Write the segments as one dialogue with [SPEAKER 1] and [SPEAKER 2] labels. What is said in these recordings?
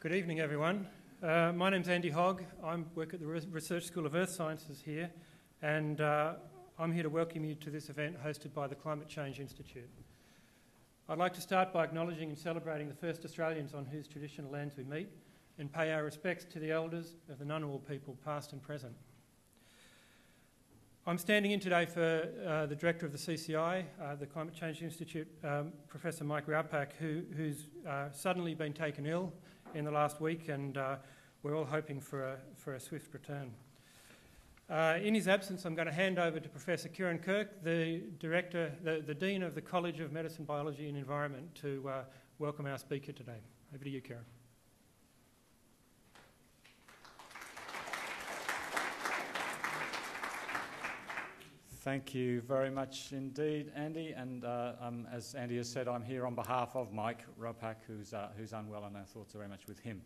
[SPEAKER 1] Good evening,
[SPEAKER 2] everyone. Uh, my name's Andy Hogg. I work at the Re Research School of Earth Sciences here, and uh, I'm here to welcome you to this event hosted by the Climate Change Institute. I'd like to start by acknowledging and celebrating the first Australians on whose traditional lands we meet and pay our respects to the elders of the Ngunnawal people, past and present. I'm standing in today for uh, the director of the CCI, uh, the Climate Change Institute, um, Professor Mike Raupach, who, who's uh, suddenly been taken ill in the last week, and uh, we're all hoping for a, for a swift return. Uh, in his absence, I'm going to hand over to Professor Kiaran Kirk, the director, the, the Dean of the College of Medicine, Biology and Environment, to uh, welcome our speaker today. Over to you, Kiaran. Thank you very much indeed, Andy. And uh, um, as Andy has said, I'm here on behalf of Mike Raupach, who's, uh, who's unwell, and our thoughts are very much with him.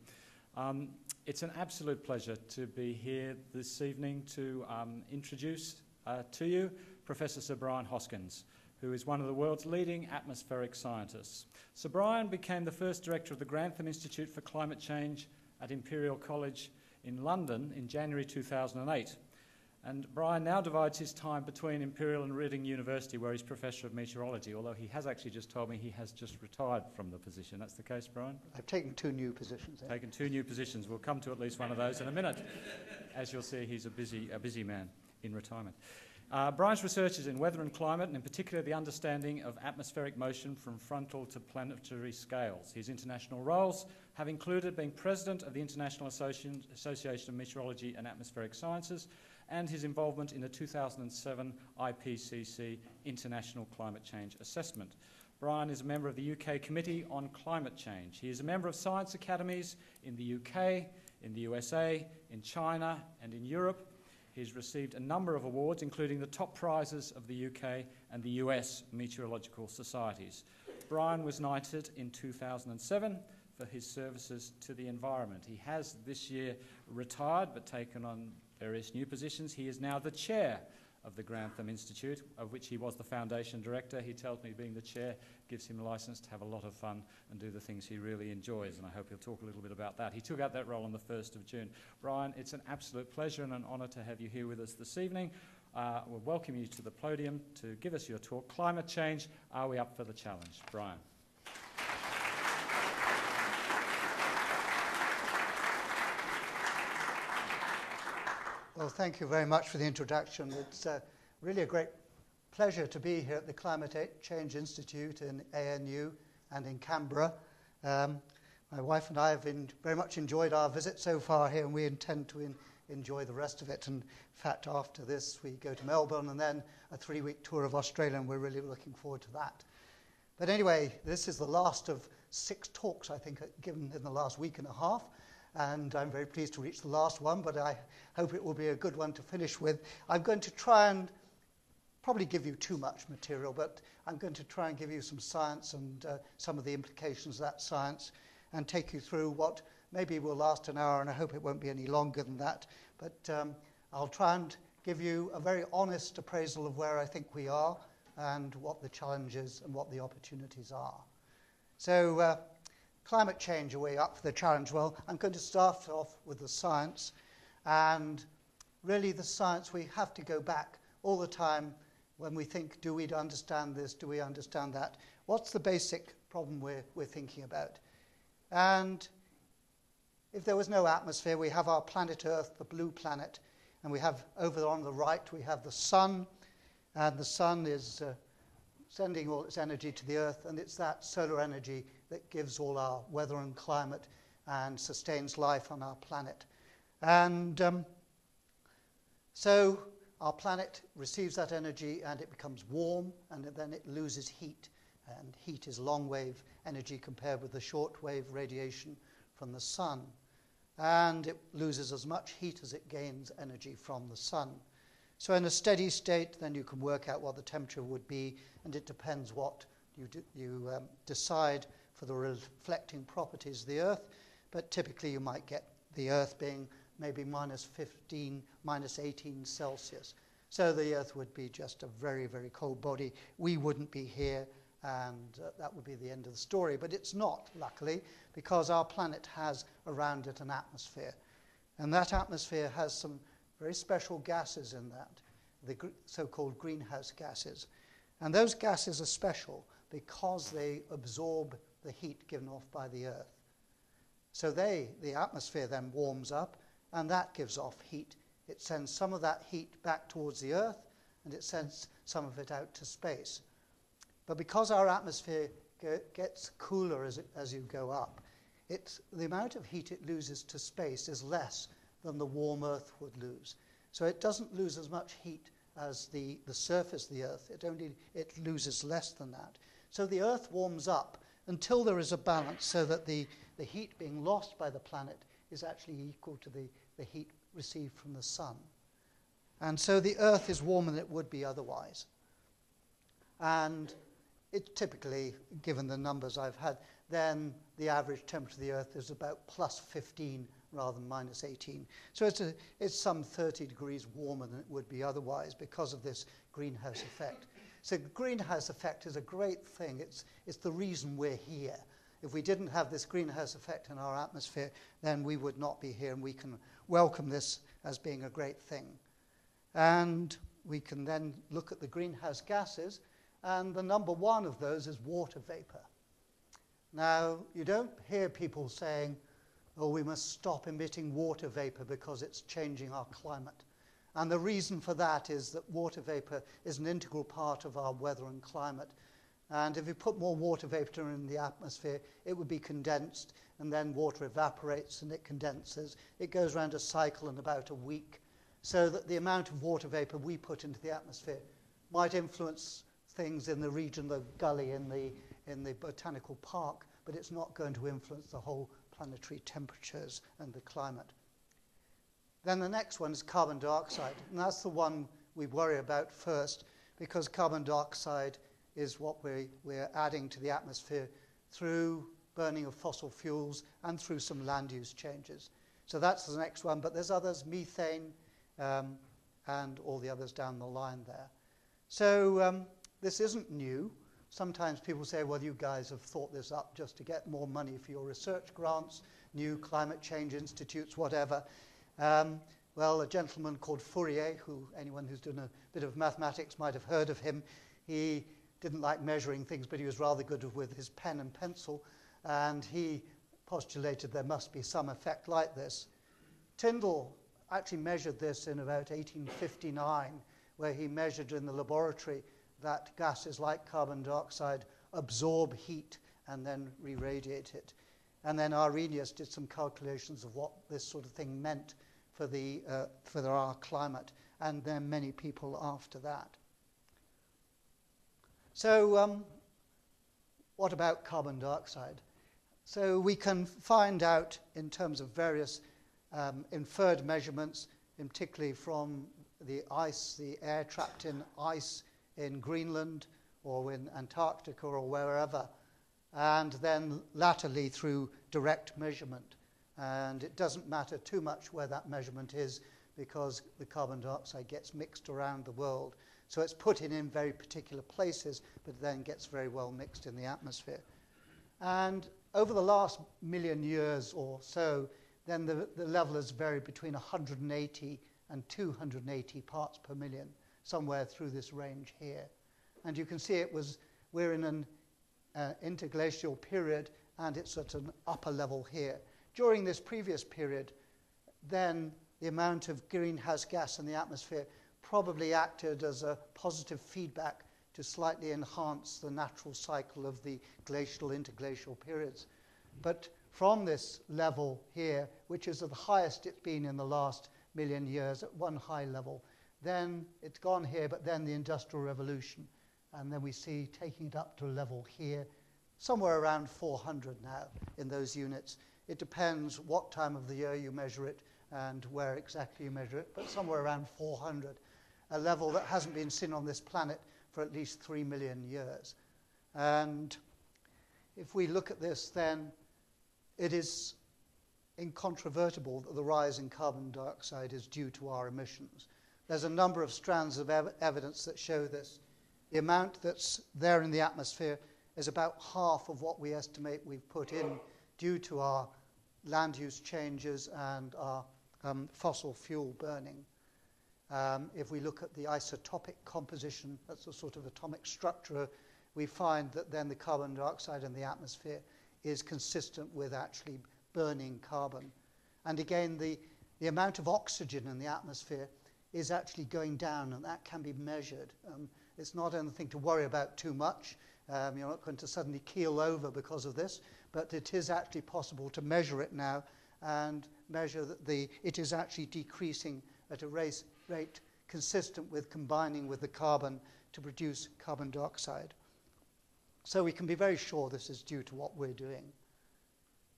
[SPEAKER 2] Um, it's an absolute pleasure to be here this evening to um, introduce uh, to you Professor Sir Brian Hoskins, who is one of the world's leading atmospheric scientists. Sir Brian became the first director of the Grantham Institute for Climate Change at Imperial College in London in January 2008 and Brian now divides his time between Imperial and Reading University, where he's Professor of Meteorology, although he has actually just told me he has just retired from the position. That's the case, Brian?
[SPEAKER 1] I've taken two new positions.
[SPEAKER 2] Taken two new positions. We'll come to at least one of those in a minute. As you'll see, he's a busy, a busy man in retirement. Uh, Brian's research is in weather and climate, and in particular the understanding of atmospheric motion from frontal to planetary scales. His international roles have included being president of the International Associ Association of Meteorology and Atmospheric Sciences, and his involvement in the 2007 IPCC International Climate Change Assessment. Brian is a member of the UK Committee on Climate Change. He is a member of science academies in the UK, in the USA, in China, and in Europe. He has received a number of awards, including the top prizes of the UK and the US meteorological societies. Brian was knighted in 2007 for his services to the environment. He has this year retired but taken on various new positions. He is now the chair of the Grantham Institute, of which he was the foundation director. He tells me being the chair gives him license to have a lot of fun and do the things he really enjoys, and I hope he'll talk a little bit about that. He took out that role on the 1st of June. Brian, it's an absolute pleasure and an honour to have you here with us this evening. Uh, we'll welcome you to the podium to give us your talk, Climate Change, Are We Up for the Challenge?
[SPEAKER 1] Brian. Well, thank you very much for the introduction. It's uh, really a great pleasure to be here at the Climate Change Institute in ANU and in Canberra. Um, my wife and I have in, very much enjoyed our visit so far here, and we intend to in, enjoy the rest of it. And in fact, after this, we go to Melbourne and then a three week tour of Australia, and we're really looking forward to that. But anyway, this is the last of six talks I think given in the last week and a half. and I'm very pleased to reach the last one, but I hope it will be a good one to finish with. I'm going to try and probably give you too much material, but I'm going to try and give you some science and uh, some of the implications of that science and take you through what maybe will last an hour, and I hope it won't be any longer than that. But um, I'll try and give you a very honest appraisal of where I think we are and what the challenges and what the opportunities are. So, uh, climate change way up for the challenge well. I'm going to start off with the science. And really, the science, we have to go back all the time when we think, do we understand this? Do we understand that? What's the basic problem we're, we're thinking about? And if there was no atmosphere, we have our planet Earth, the blue planet, and we have over on the right, we have the sun, and the sun is uh, sending all its energy to the Earth, and it's that solar energy that gives all our weather and climate and sustains life on our planet. And um, so our planet receives that energy and it becomes warm and then it loses heat. And heat is long wave energy compared with the short wave radiation from the sun. And it loses as much heat as it gains energy from the sun. So, in a steady state, then you can work out what the temperature would be, and it depends what you, you um, decide for the reflecting properties of the Earth, but typically you might get the Earth being maybe minus 15, minus 18 Celsius. So the Earth would be just a very, very cold body. We wouldn't be here, and uh, that would be the end of the story. But it's not, luckily, because our planet has around it an atmosphere. And that atmosphere has some very special gases in that, the gr- so called greenhouse gases. And those gases are special because they absorb the heat given off by the earth. So they, the atmosphere then warms up and that gives off heat. It sends some of that heat back towards the earth and it sends some of it out to space. But because our atmosphere gets cooler as, it, as you go up, it's, the amount of heat it loses to space is less than the warm earth would lose. So it doesn't lose as much heat as the, the surface of the earth. It only it loses less than that. So the earth warms up until there is a balance so that the, the heat being lost by the planet is actually equal to the, the heat received from the sun. And so the Earth is warmer than it would be otherwise. And it typically, given the numbers I've had, then the average temperature of the Earth is about plus 15 rather than minus 18. So it's, a, it's some 30 degrees warmer than it would be otherwise because of this greenhouse effect. So greenhouse effect is a great thing. It's, it's the reason we're here. If we didn't have this greenhouse effect in our atmosphere, then we would not be here, and we can welcome this as being a great thing. And we can then look at the greenhouse gases, and the number one of those is water vapor. Now, you don't hear people saying, oh, we must stop emitting water vapor because it's changing our climate. And the reason for that is that water vapor is an integral part of our weather and climate. And if you put more water vapor in the atmosphere, it would be condensed, and then water evaporates and it condenses. It goes around a cycle in about a week, so that the amount of water vapor we put into the atmosphere might influence things in the region, the gully in the, in the botanical park, but it's not going to influence the whole planetary temperatures and the climate. Then the next one is carbon dioxide, and that's the one we worry about first because carbon dioxide is what we, we're adding to the atmosphere through burning of fossil fuels and through some land use changes. So that's the next one, but there's others, methane um, and all the others down the line there. So um, this isn't new. Sometimes people say, well, you guys have thought this up just to get more money for your research grants, new climate change institutes, whatever. Um, well, a gentleman called Fourier, who anyone who's done a bit of mathematics might have heard of him, he didn't like measuring things, but he was rather good with his pen and pencil, and he postulated there must be some effect like this. Tyndall actually measured this in about 1859, where he measured in the laboratory that gases like carbon dioxide absorb heat and then re-radiate it. And then Arrhenius did some calculations of what this sort of thing meant for, the, uh, for the, our climate, and then many people after that. So um, what about carbon dioxide? So we can find out in terms of various um, inferred measurements, in particularly from the ice, the air trapped in ice in Greenland or in Antarctica or wherever, and then latterly through direct measurement. And it doesn't matter too much where that measurement is because the carbon dioxide gets mixed around the world. So it's put in in very particular places, but then gets very well mixed in the atmosphere. And over the last million years or so, then the, the level has varied between 180 and 280 parts per million, somewhere through this range here. And you can see it was, we're in an uh, interglacial period and it's at an upper level here. During this previous period, then the amount of greenhouse gas in the atmosphere probably acted as a positive feedback to slightly enhance the natural cycle of the glacial interglacial periods. But from this level here, which is the highest it's been in the last million years at one high level, then it's gone here, but then the Industrial Revolution – and then we see taking it up to a level here, somewhere around 400 now in those units. It depends what time of the year you measure it and where exactly you measure it, but somewhere around 400, a level that hasn't been seen on this planet for at least 3 million years. And if we look at this, then it is incontrovertible that the rise in carbon dioxide is due to our emissions. There's a number of strands of ev evidence that show this the amount that's there in the atmosphere is about half of what we estimate we've put in due to our land use changes and our um, fossil fuel burning. Um, if we look at the isotopic composition, that's the sort of atomic structure, we find that then the carbon dioxide in the atmosphere is consistent with actually burning carbon. And again, the, the amount of oxygen in the atmosphere is actually going down, and that can be measured. Um, it's not anything to worry about too much. Um, you're not going to suddenly keel over because of this, but it is actually possible to measure it now and measure that the, it is actually decreasing at a race, rate consistent with combining with the carbon to produce carbon dioxide. So we can be very sure this is due to what we're doing.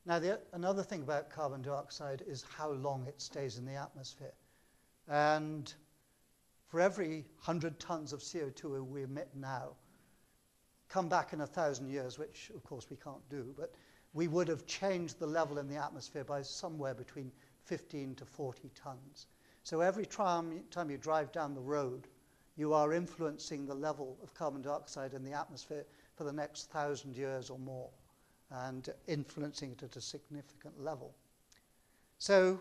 [SPEAKER 1] Now, the, another thing about carbon dioxide is how long it stays in the atmosphere. And for every 100 tons of CO2 we emit now, come back in a thousand years, which of course we can't do, but we would have changed the level in the atmosphere by somewhere between 15 to 40 tons. So every time you drive down the road, you are influencing the level of carbon dioxide in the atmosphere for the next thousand years or more and influencing it at a significant level. So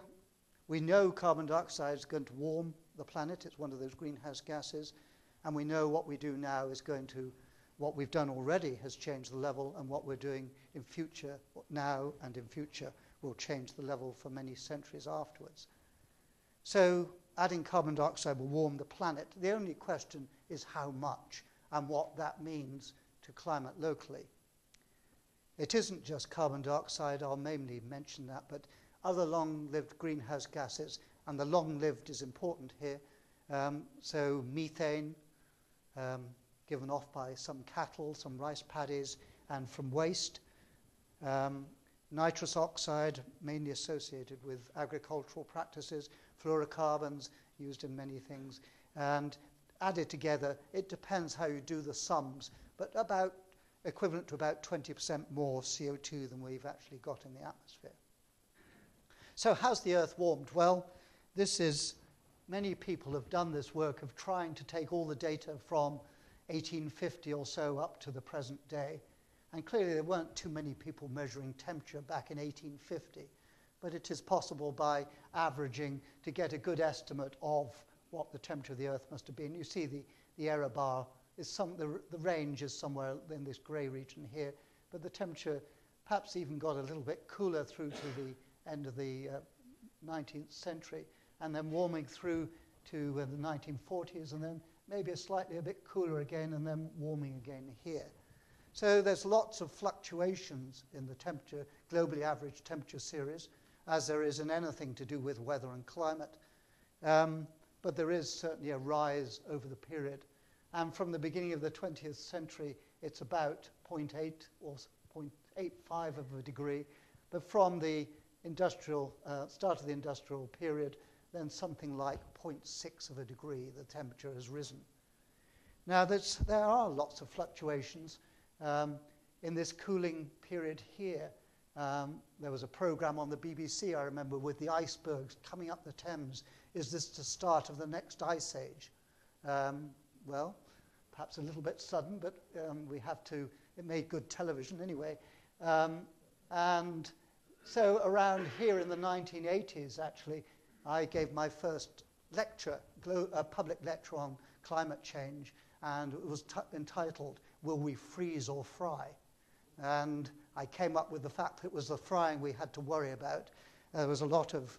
[SPEAKER 1] we know carbon dioxide is going to warm the planet. It's one of those greenhouse gases. And we know what we do now is going to, what we've done already has changed the level, and what we're doing in future, now and in future, will change the level for many centuries afterwards. So adding carbon dioxide will warm the planet. The only question is how much and what that means to climate locally. It isn't just carbon dioxide, I'll mainly mention that, but other long-lived greenhouse gases and the long-lived is important here. Um, so methane um, given off by some cattle, some rice paddies, and from waste. Um, nitrous oxide, mainly associated with agricultural practices, fluorocarbons used in many things, and added together, it depends how you do the sums, but about equivalent to about 20% more CO2 than we've actually got in the atmosphere. So how's the Earth warmed? Well, This is, many people have done this work of trying to take all the data from 1850 or so up to the present day. And clearly there weren't too many people measuring temperature back in 1850, but it is possible by averaging to get a good estimate of what the temperature of the Earth must have been. You see the, the error bar is some, the, the range is somewhere in this grey region here, but the temperature perhaps even got a little bit cooler through to the end of the uh, 19th century and then warming through to uh, the 1940s, and then maybe a slightly a bit cooler again, and then warming again here. So there's lots of fluctuations in the temperature, globally average temperature series, as there is in anything to do with weather and climate. Um, but there is certainly a rise over the period. And from the beginning of the 20th century, it's about 0.8 or 0.85 of a degree. But from the industrial, uh, start of the industrial period, then something like 0.6 of a degree the temperature has risen. Now, there are lots of fluctuations. Um, in this cooling period here, um, there was a program on the BBC, I remember, with the icebergs coming up the Thames. Is this the start of the next ice age? Um, well, perhaps a little bit sudden, but um, we have to, it made good television anyway. Um, and so around here in the 1980s, actually, I gave my first lecture, a uh, public lecture on climate change, and it was entitled, Will We Freeze or Fry? And I came up with the fact that it was the frying we had to worry about. There was a lot of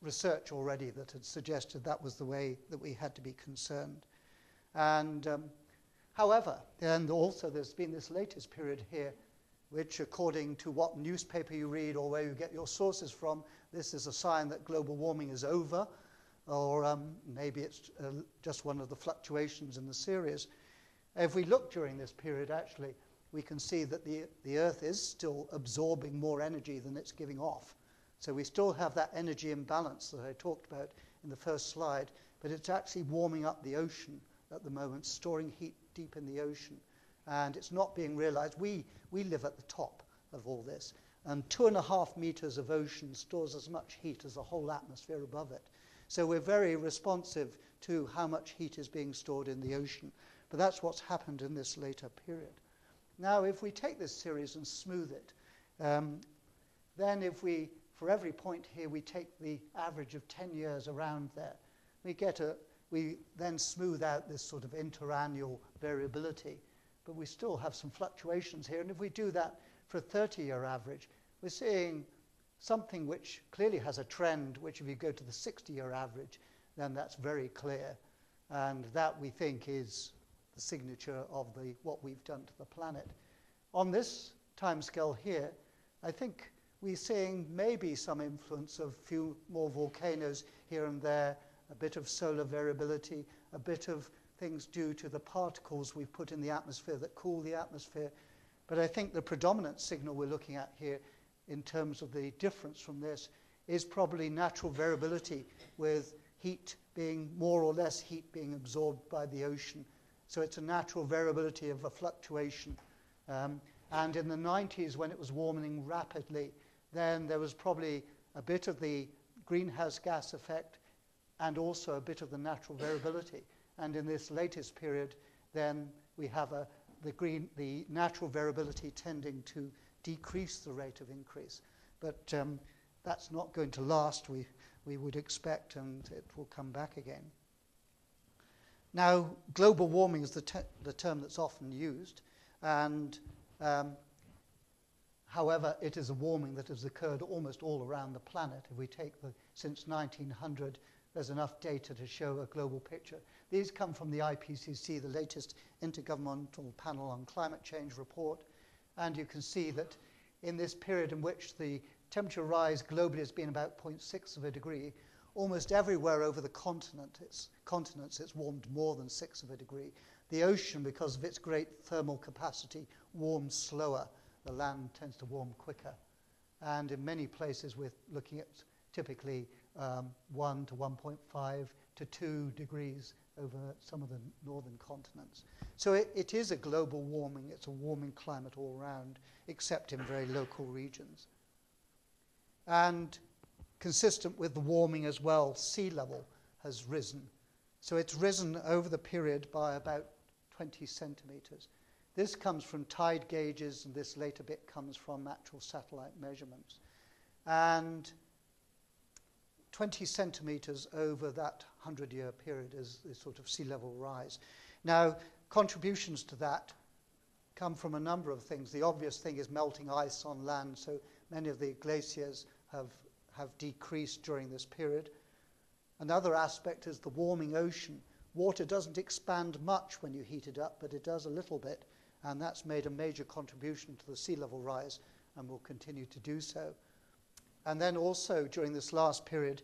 [SPEAKER 1] research already that had suggested that was the way that we had to be concerned. And um, however, and also there's been this latest period here which, according to what newspaper you read or where you get your sources from, this is a sign that global warming is over, or um, maybe it's uh, just one of the fluctuations in the series. If we look during this period, actually, we can see that the, the Earth is still absorbing more energy than it's giving off. So we still have that energy imbalance that I talked about in the first slide, but it's actually warming up the ocean at the moment, storing heat deep in the ocean and it's not being realized. We, we live at the top of all this. And two and a half meters of ocean stores as much heat as the whole atmosphere above it. So we're very responsive to how much heat is being stored in the ocean. But that's what's happened in this later period. Now, if we take this series and smooth it, um, then if we, for every point here, we take the average of 10 years around there, we get a, we then smooth out this sort of interannual variability. but we still have some fluctuations here. And if we do that for a 30-year average, we're seeing something which clearly has a trend, which if you go to the 60-year average, then that's very clear. And that, we think, is the signature of the, what we've done to the planet. On this timescale here, I think we're seeing maybe some influence of few more volcanoes here and there, a bit of solar variability, a bit of things due to the particles we've put in the atmosphere that cool the atmosphere. But I think the predominant signal we're looking at here in terms of the difference from this is probably natural variability with heat being more or less heat being absorbed by the ocean. So it's a natural variability of a fluctuation. Um, and in the 90s, when it was warming rapidly, then there was probably a bit of the greenhouse gas effect and also a bit of the natural variability. And in this latest period, then we have a, the, green, the natural variability tending to decrease the rate of increase. But um, that's not going to last, we, we would expect, and it will come back again. Now, global warming is the, ter the term that's often used, and um, however, it is a warming that has occurred almost all around the planet. If we take the, since 1900, there's enough data to show a global picture these come from the IPCC, the latest Intergovernmental Panel on Climate Change report. And you can see that in this period in which the temperature rise globally has been about 0.6 of a degree, almost everywhere over the continent, it's, continents it's warmed more than 6 of a degree. The ocean, because of its great thermal capacity, warms slower. The land tends to warm quicker. And in many places, we're looking at typically um, 1 to 1.5 to 2 degrees over some of the northern continents. So it, it is a global warming, it's a warming climate all around, except in very local regions. And consistent with the warming as well, sea level has risen. So it's risen over the period by about 20 centimeters. This comes from tide gauges, and this later bit comes from actual satellite measurements. And 20 centimeters over that 100 year period as this sort of sea level rise. Now, contributions to that come from a number of things. The obvious thing is melting ice on land, so many of the glaciers have, have decreased during this period. Another aspect is the warming ocean. Water doesn't expand much when you heat it up, but it does a little bit, and that's made a major contribution to the sea level rise and will continue to do so. And then also during this last period,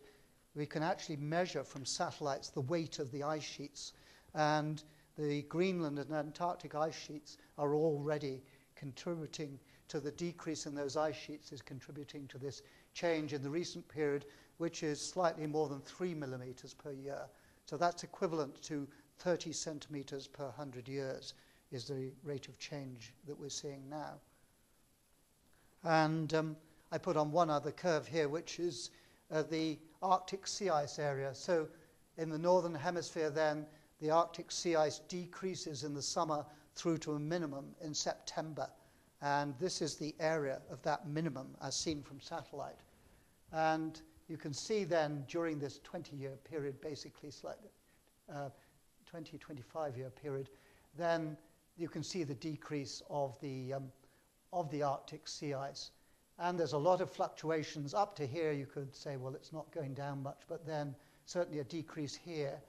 [SPEAKER 1] we can actually measure from satellites the weight of the ice sheets. And the Greenland and Antarctic ice sheets are already contributing to the decrease in those ice sheets is contributing to this change in the recent period, which is slightly more than 3 millimeters per year. So that's equivalent to 30 centimeters per 100 years is the rate of change that we're seeing now. And um, I put on one other curve here, which is uh, the Arctic sea ice area. So in the northern hemisphere then, the Arctic sea ice decreases in the summer through to a minimum in September. And this is the area of that minimum as seen from satellite. And you can see then during this 20-year period, basically slightly, uh, 20, 25-year period, then you can see the decrease of the, um, of the Arctic sea ice. And there's a lot of fluctuations up to here. You could say, well, it's not going down much, but then certainly a decrease here.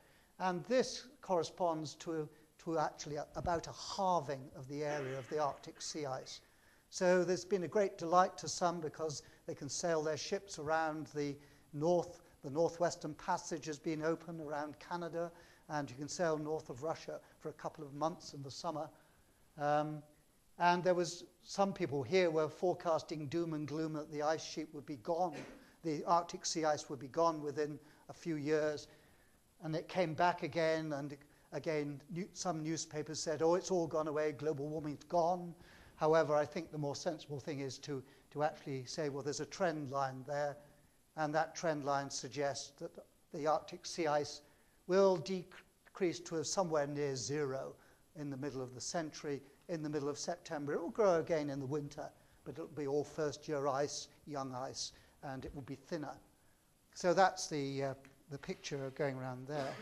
[SPEAKER 1] And this corresponds to, to actually a, about a halving of the area of the Arctic sea ice. So there's been a great delight to some because they can sail their ships around the north. The northwestern passage has been open around Canada, and you can sail north of Russia for a couple of months in the summer. Um, and there was some people here were forecasting doom and gloom that the ice sheet would be gone, the Arctic sea ice would be gone within a few years. And it came back again, and again, new, some newspapers said, oh, it's all gone away, global warming's gone. However, I think the more sensible thing is to, to actually say, well, there's a trend line there, and that trend line suggests that the Arctic sea ice will decrease to somewhere near zero in the middle of the century, in the middle of September. It will grow again in the winter, but it'll be all first year ice, young ice, and it will be thinner. So that's the, uh, the picture going around there.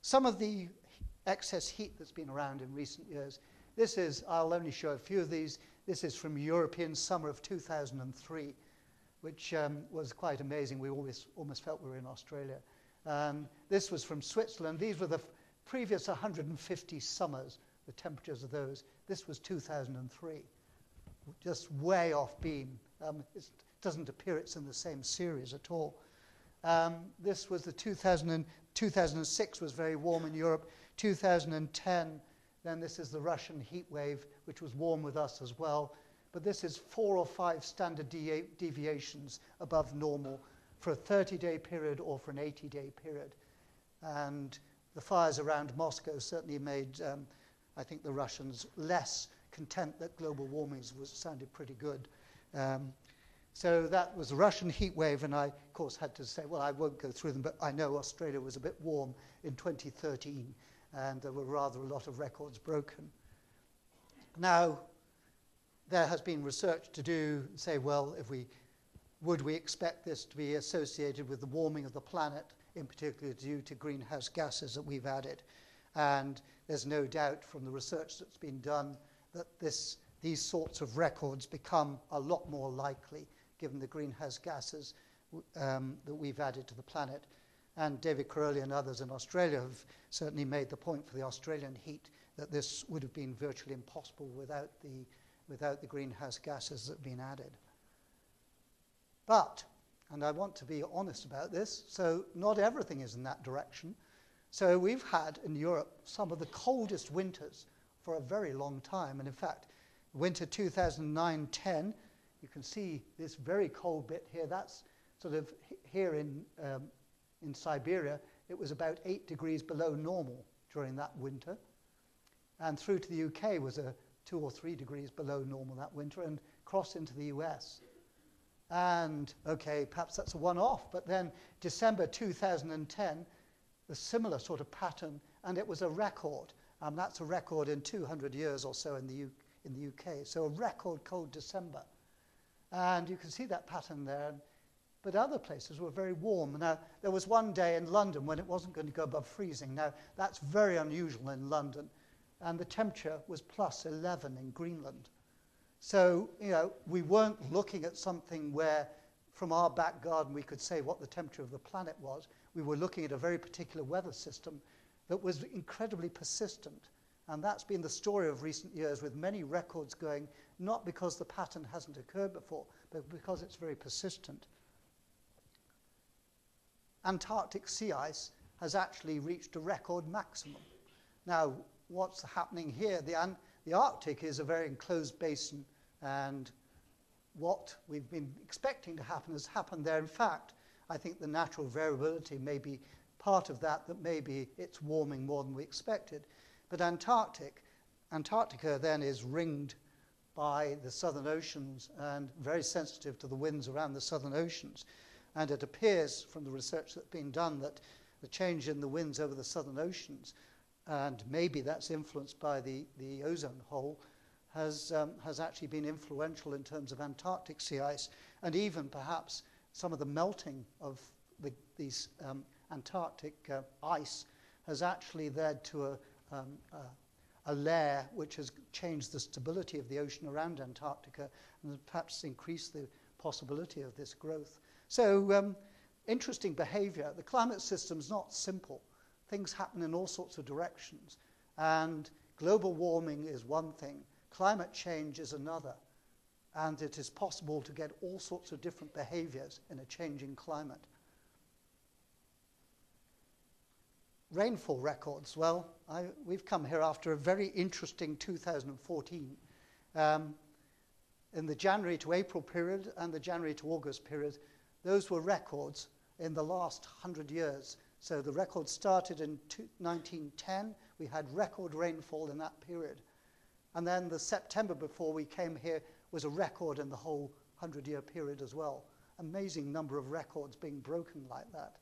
[SPEAKER 1] Some of the excess heat that's been around in recent years, this is, I'll only show a few of these, this is from European summer of 2003, which um, was quite amazing. We always almost felt we were in Australia. Um, this was from Switzerland. These were the previous 150 summers the temperatures of those. This was 2003, just way off beam. Um, it doesn't appear it's in the same series at all. Um, this was the 2000 2006 was very warm in Europe. 2010, then this is the Russian heat wave, which was warm with us as well. But this is four or five standard de deviations above normal for a 30-day period or for an 80-day period. And the fires around Moscow certainly made um, I think the Russians less content that global warming was, sounded pretty good. Um, so that was a Russian heat wave, and I, of course, had to say, well, I won't go through them, but I know Australia was a bit warm in 2013, and there were rather a lot of records broken. Now, there has been research to do, say, well, if we, would we expect this to be associated with the warming of the planet, in particular due to greenhouse gases that we've added? And there's no doubt from the research that's been done that this, these sorts of records become a lot more likely given the greenhouse gases um, that we've added to the planet. And David Karoly and others in Australia have certainly made the point for the Australian heat that this would have been virtually impossible without the, without the greenhouse gases that have been added. But, and I want to be honest about this, so not everything is in that direction. So we've had in Europe some of the coldest winters for a very long time. And in fact, winter 2009-10, you can see this very cold bit here. That's sort of here in, um, in Siberia. It was about 8 degrees below normal during that winter. And through to the UK was a 2 or 3 degrees below normal that winter and cross into the US. And okay, perhaps that's a one-off, but then December 2010, a similar sort of pattern, and it was a record. Um, that's a record in 200 years or so in the, U- in the UK. So a record cold December. And you can see that pattern there. But other places were very warm. Now, there was one day in London when it wasn't going to go above freezing. Now, that's very unusual in London. And the temperature was plus 11 in Greenland. So, you know, we weren't looking at something where from our back garden we could say what the temperature of the planet was we were looking at a very particular weather system that was incredibly persistent. And that's been the story of recent years with many records going, not because the pattern hasn't occurred before, but because it's very persistent. Antarctic sea ice has actually reached a record maximum. Now, what's happening here? The, the Arctic is a very enclosed basin, and what we've been expecting to happen has happened there. In fact, I think the natural variability may be part of that, that maybe it's warming more than we expected. But Antarctic, Antarctica then is ringed by the southern oceans and very sensitive to the winds around the southern oceans. And it appears from the research that's been done that the change in the winds over the southern oceans, and maybe that's influenced by the, the ozone hole, has, um, has actually been influential in terms of Antarctic sea ice and even perhaps some of the melting of the, these um, Antarctic uh, ice has actually led to a, um, a, a layer which has changed the stability of the ocean around Antarctica and perhaps increased the possibility of this growth. So um, interesting behavior. The climate system's not simple. Things happen in all sorts of directions. And global warming is one thing. Climate change is another. and it is possible to get all sorts of different behaviors in a changing climate. Rainfall records, well, I, we've come here after a very interesting 2014 um, in the January to April period and the January to August period, those were records in the last 100 years. So the record started in 1910. We had record rainfall in that period. And then the September before we came here, was a record in the whole 100-year period as well. Amazing number of records being broken like that.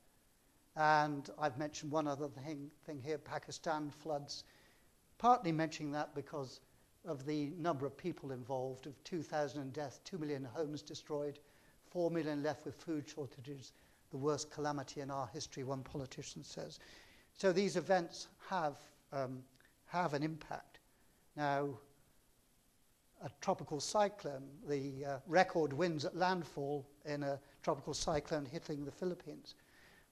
[SPEAKER 1] And I've mentioned one other thing, thing here, Pakistan floods. Partly mentioning that because of the number of people involved, of 2,000 deaths, 2 million homes destroyed, 4 million left with food shortages, the worst calamity in our history, one politician says. So these events have, um, have an impact. Now, a tropical cyclone, the uh, record winds at landfall in a tropical cyclone hitting the Philippines.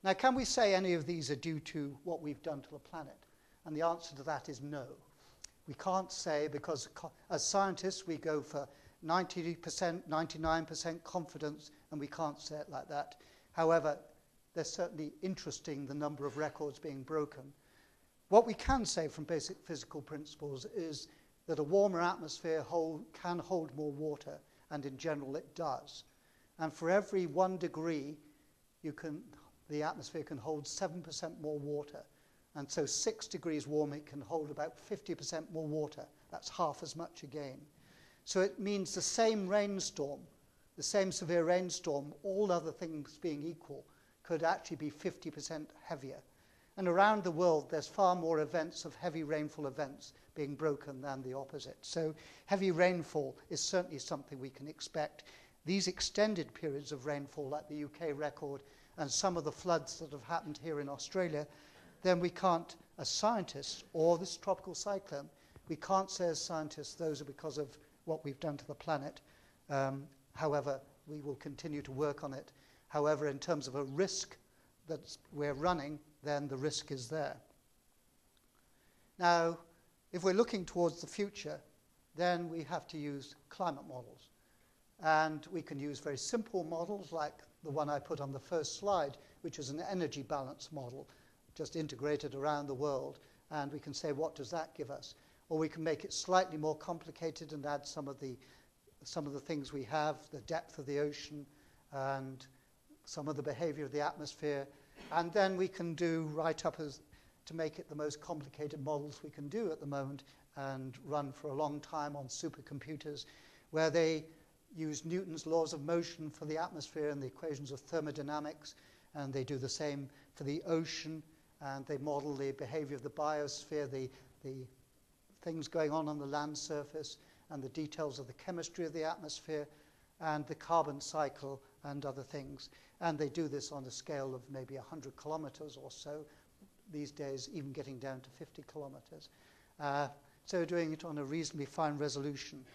[SPEAKER 1] Now, can we say any of these are due to what we've done to the planet? And the answer to that is no. We can't say because as scientists we go for 90%, 99% confidence and we can't say it like that. However, they're certainly interesting, the number of records being broken. What we can say from basic physical principles is that a warmer atmosphere hold, can hold more water, and in general it does. And for every one degree, you can, the atmosphere can hold 7% more water. And so six degrees warmer can hold about 50% more water. That's half as much again. So it means the same rainstorm, the same severe rainstorm, all other things being equal, could actually be 50% heavier. And around the world, there's far more events of heavy rainfall events being broken than the opposite. So heavy rainfall is certainly something we can expect. These extended periods of rainfall, like the UK record, and some of the floods that have happened here in Australia, then we can't, as scientists, or this tropical cyclone, we can't say as scientists those are because of what we've done to the planet. Um, however, we will continue to work on it. However, in terms of a risk that we're running, then the risk is there. Now, if we're looking towards the future, then we have to use climate models. And we can use very simple models like the one I put on the first slide, which is an energy balance model, just integrated around the world. And we can say, what does that give us? Or we can make it slightly more complicated and add some of the, some of the things we have, the depth of the ocean and some of the behavior of the atmosphere, and then we can do write ups to make it the most complicated models we can do at the moment and run for a long time on supercomputers where they use Newton's laws of motion for the atmosphere and the equations of thermodynamics and they do the same for the ocean and they model the behavior of the biosphere, the, the things going on on the land surface and the details of the chemistry of the atmosphere and the carbon cycle and other things. And they do this on a scale of maybe 100 kilometers or so, these days even getting down to 50 kilometers. Uh, so doing it on a reasonably fine resolution.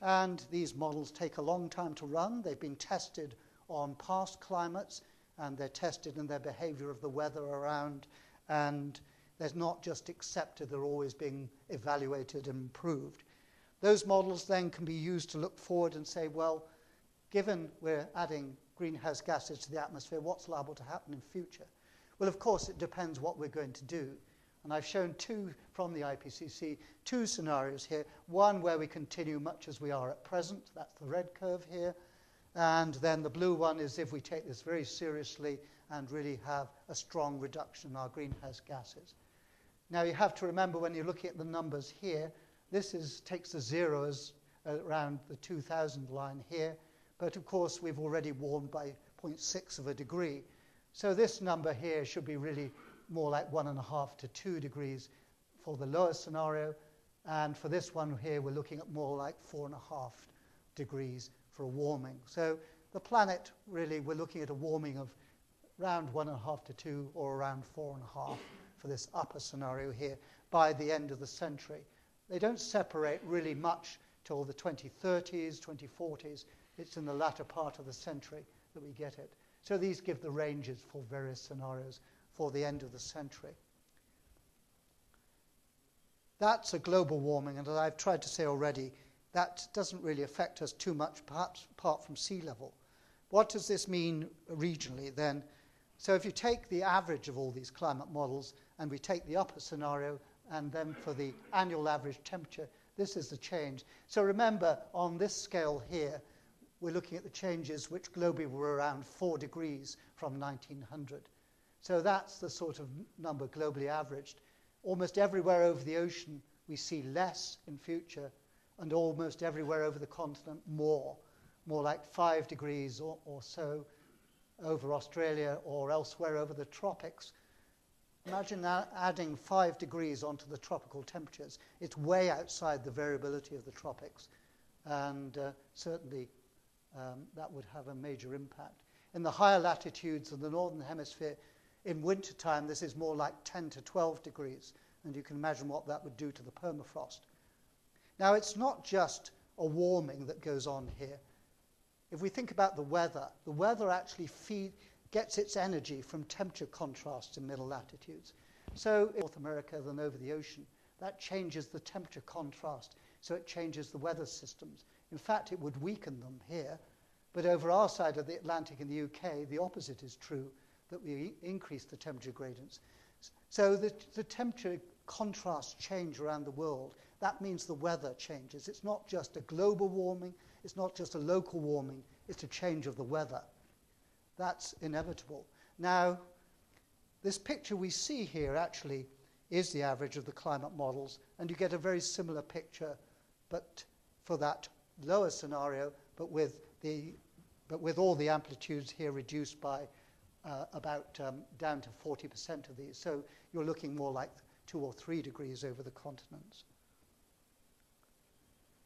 [SPEAKER 1] And these models take a long time to run. They've been tested on past climates, and they're tested in their behavior of the weather around. And they're not just accepted, they're always being evaluated and improved. Those models then can be used to look forward and say, well, given we're adding greenhouse gases to the atmosphere, what's liable to happen in future? Well, of course, it depends what we're going to do. And I've shown two from the IPCC, two scenarios here. One where we continue much as we are at present, that's the red curve here. And then the blue one is if we take this very seriously and really have a strong reduction in our greenhouse gases. Now you have to remember when you're looking at the numbers here, this is, takes the zeros around the 2000 line here, but of course, we've already warmed by 0.6 of a degree. So this number here should be really more like one and a half to two degrees for the lowest scenario. And for this one here, we're looking at more like four and a half degrees for a warming. So the planet, really, we're looking at a warming of around one and a half to two or around four and a half for this upper scenario here by the end of the century. They don't separate really much till the 2030s, 2040s, it's in the latter part of the century that we get it. So these give the ranges for various scenarios for the end of the century. That's a global warming, and as I've tried to say already, that doesn't really affect us too much, perhaps apart from sea level. What does this mean regionally then? So if you take the average of all these climate models and we take the upper scenario and then for the annual average temperature, this is the change. So remember, on this scale here, we're looking at the changes which globally were around 4 degrees from 1900. So that's the sort of number globally averaged. Almost everywhere over the ocean, we see less in future, and almost everywhere over the continent, more, more like 5 degrees or, or so over Australia or elsewhere over the tropics. Imagine adding 5 degrees onto the tropical temperatures. It's way outside the variability of the tropics and uh, certainly um, that would have a major impact. In the higher latitudes of the northern hemisphere, in winter time, this is more like 10 to 12 degrees, and you can imagine what that would do to the permafrost. Now, it's not just a warming that goes on here. If we think about the weather, the weather actually feed, gets its energy from temperature contrasts in middle latitudes. So in North America than over the ocean, that changes the temperature contrast, so it changes the weather systems. In fact, it would weaken them here. But over our side of the Atlantic in the UK, the opposite is true, that we increase the temperature gradients. So the, the temperature contrasts change around the world, that means the weather changes. It's not just a global warming, it's not just a local warming, it's a change of the weather. That's inevitable. Now, this picture we see here actually is the average of the climate models, and you get a very similar picture, but for that lower scenario, but with, the, but with all the amplitudes here reduced by uh, about um, down to 40% of these. So you're looking more like two or three degrees over the continents.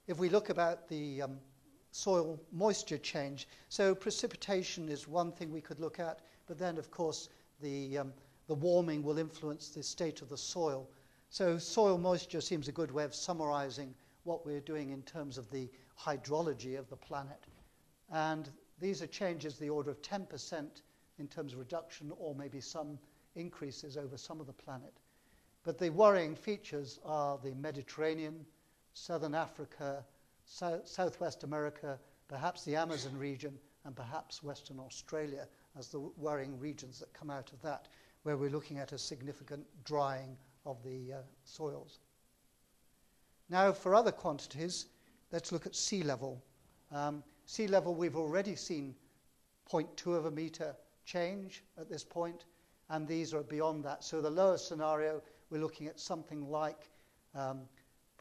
[SPEAKER 1] If we look about the um, soil moisture change, so precipitation is one thing we could look at, but then, of course, the, um, the warming will influence the state of the soil. So soil moisture seems a good way of summarizing what we're doing in terms of the hydrology of the planet. And these are changes the order of 10% in terms of reduction or maybe some increases over some of the planet. But the worrying features are the Mediterranean, southern Africa, so southwest America, perhaps the Amazon region, and perhaps Western Australia as the worrying regions that come out of that, where we're looking at a significant drying of the uh, soils. Now, for other quantities, Let's look at sea level. Um, sea level, we've already seen 0.2 of a meter change at this point, and these are beyond that. So the lowest scenario, we're looking at something like um,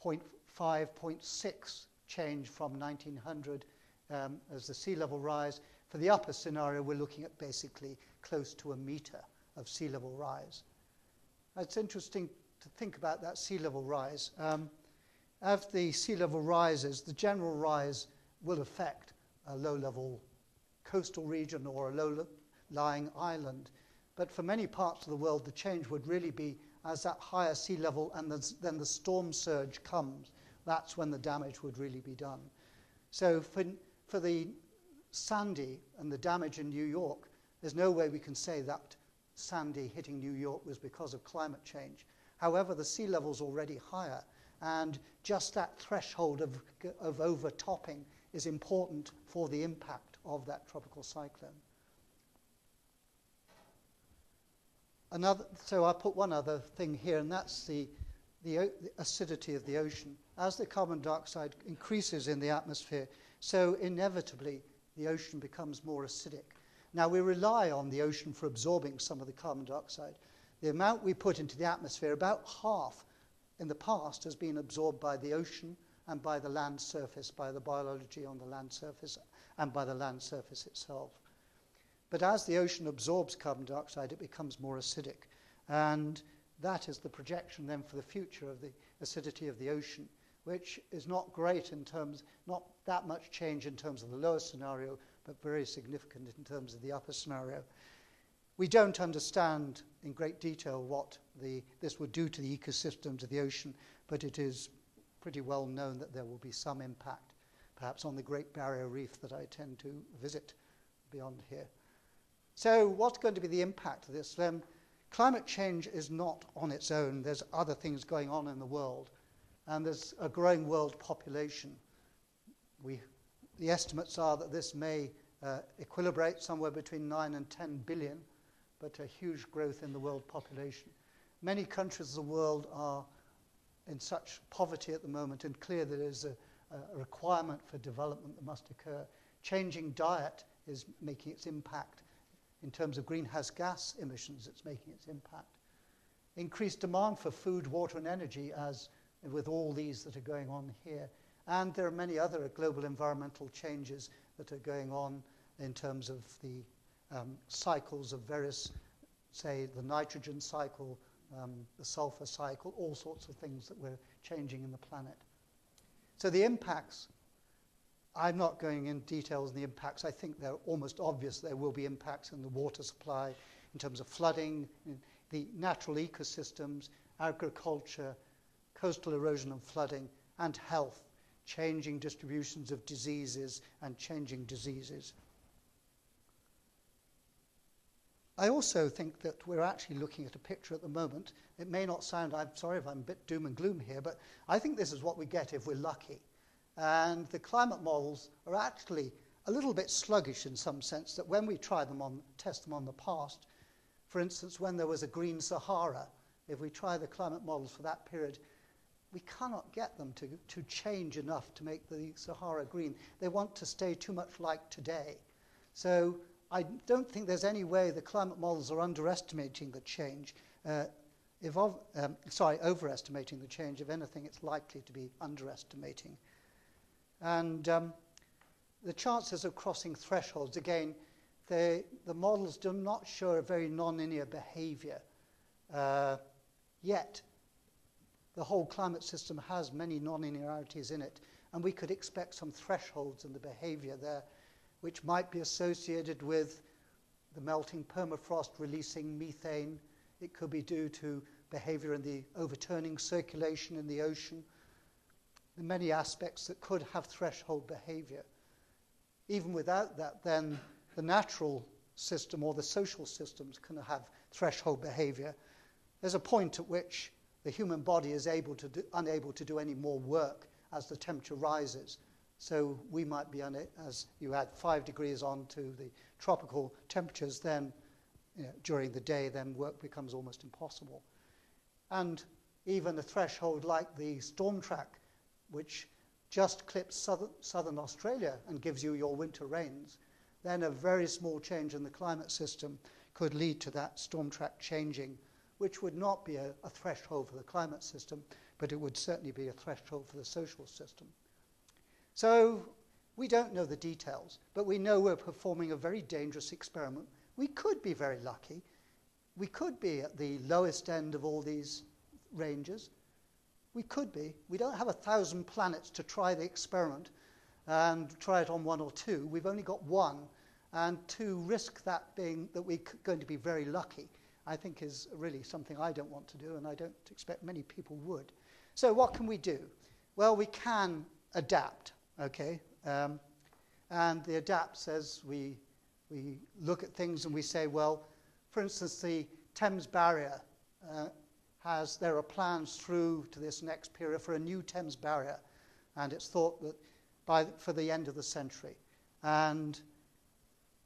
[SPEAKER 1] 0.5, 0.6 change from 1900 um, as the sea level rise. For the upper scenario, we're looking at basically close to a meter of sea level rise. It's interesting to think about that sea level rise. Um, as the sea level rises, the general rise will affect a low level coastal region or a low lying island. But for many parts of the world, the change would really be as that higher sea level and the, then the storm surge comes. That's when the damage would really be done. So for, for the Sandy and the damage in New York, there's no way we can say that Sandy hitting New York was because of climate change. However, the sea level's already higher. And just that threshold of, of overtopping is important for the impact of that tropical cyclone. Another, so I put one other thing here, and that's the, the, the acidity of the ocean. As the carbon dioxide increases in the atmosphere, so inevitably the ocean becomes more acidic. Now we rely on the ocean for absorbing some of the carbon dioxide. The amount we put into the atmosphere, about half in the past has been absorbed by the ocean and by the land surface, by the biology on the land surface and by the land surface itself. But as the ocean absorbs carbon dioxide, it becomes more acidic. And that is the projection then for the future of the acidity of the ocean, which is not great in terms, not that much change in terms of the lower scenario, but very significant in terms of the upper scenario. We don't understand in great detail what the, this would do to the ecosystems of the ocean, but it is pretty well known that there will be some impact, perhaps on the Great Barrier Reef that I tend to visit beyond here. So what's going to be the impact of this? Um, climate change is not on its own. There's other things going on in the world, and there's a growing world population. We, the estimates are that this may uh, equilibrate somewhere between 9 and 10 billion but a huge growth in the world population. Many countries of the world are in such poverty at the moment and clear there's a, a requirement for development that must occur. Changing diet is making its impact. In terms of greenhouse gas emissions, it's making its impact. Increased demand for food, water, and energy, as with all these that are going on here. And there are many other global environmental changes that are going on in terms of the um, cycles of various, say, the nitrogen cycle, um, the sulfur cycle, all sorts of things that we're changing in the planet. So the impacts, I'm not going in details on the impacts. I think they're almost obvious. There will be impacts in the water supply, in terms of flooding, the natural ecosystems, agriculture, coastal erosion and flooding, and health, changing distributions of diseases and changing diseases. I also think that we're actually looking at a picture at the moment. It may not sound, I'm sorry if I'm a bit doom and gloom here, but I think this is what we get if we're lucky. And the climate models are actually a little bit sluggish in some sense that when we try them on, test them on the past, for instance, when there was a green Sahara, if we try the climate models for that period, we cannot get them to, to change enough to make the Sahara green. They want to stay too much like today. So I don't think there's any way the climate models are underestimating the change. Uh, evolve, um, sorry, overestimating the change. If anything, it's likely to be underestimating. And um, the chances of crossing thresholds, again, they, the models do not show a very nonlinear behavior. Uh, yet, the whole climate system has many nonlinearities in it, and we could expect some thresholds in the behavior there which might be associated with the melting permafrost releasing methane. It could be due to behavior in the overturning circulation in the ocean. The many aspects that could have threshold behavior. Even without that, then the natural system or the social systems can have threshold behavior. There's a point at which the human body is able to do, unable to do any more work as the temperature rises. So we might be on it as you add five degrees on to the tropical temperatures, then you know, during the day, then work becomes almost impossible. And even a threshold like the storm track, which just clips southern, southern Australia and gives you your winter rains, then a very small change in the climate system could lead to that storm track changing, which would not be a, a threshold for the climate system, but it would certainly be a threshold for the social system. So we don't know the details, but we know we're performing a very dangerous experiment. We could be very lucky. We could be at the lowest end of all these ranges. We could be. We don't have a thousand planets to try the experiment and try it on one or two. We've only got one. And to risk that being that we're going to be very lucky, I think is really something I don't want to do, and I don't expect many people would. So, what can we do? Well, we can adapt. Okay? Um, and the ADAPT says we, we look at things and we say, well, for instance, the Thames Barrier uh, has, there are plans through to this next period for a new Thames Barrier. And it's thought that by, for the end of the century. And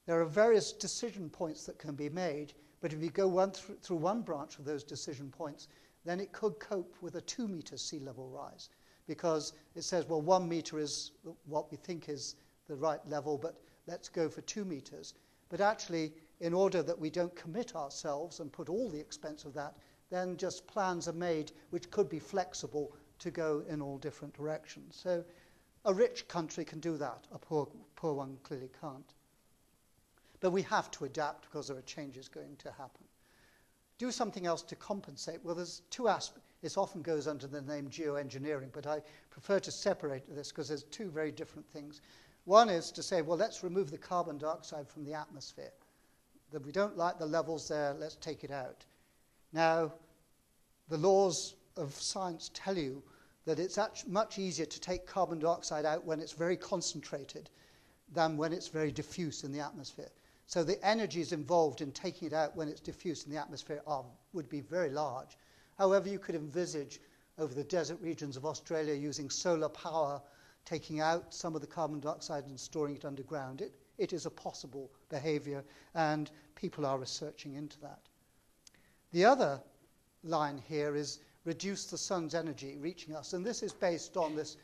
[SPEAKER 1] there are various decision points that can be made, but if you go one through one branch of those decision points, then it could cope with a two meter sea level rise. because it says, well, one meter is what we think is the right level, but let's go for two meters. But actually, in order that we don't commit ourselves and put all the expense of that, then just plans are made which could be flexible to go in all different directions. So a rich country can do that, a poor, poor one clearly can't. But we have to adapt because there are changes going to happen. Do something else to compensate. Well, there's two aspects. This often goes under the name geoengineering, but I prefer to separate this because there's two very different things. One is to say, well, let's remove the carbon dioxide from the atmosphere. That we don't like the levels there, let's take it out. Now, the laws of science tell you that it's much easier to take carbon dioxide out when it's very concentrated than when it's very diffuse in the atmosphere. So the energies involved in taking it out when it's diffuse in the atmosphere are, would be very large however you could envisage over the desert regions of Australia using solar power, taking out some of the carbon dioxide and storing it underground. It, it is a possible behavior, and people are researching into that. The other line here is reduce the sun's energy reaching us, and this is based on this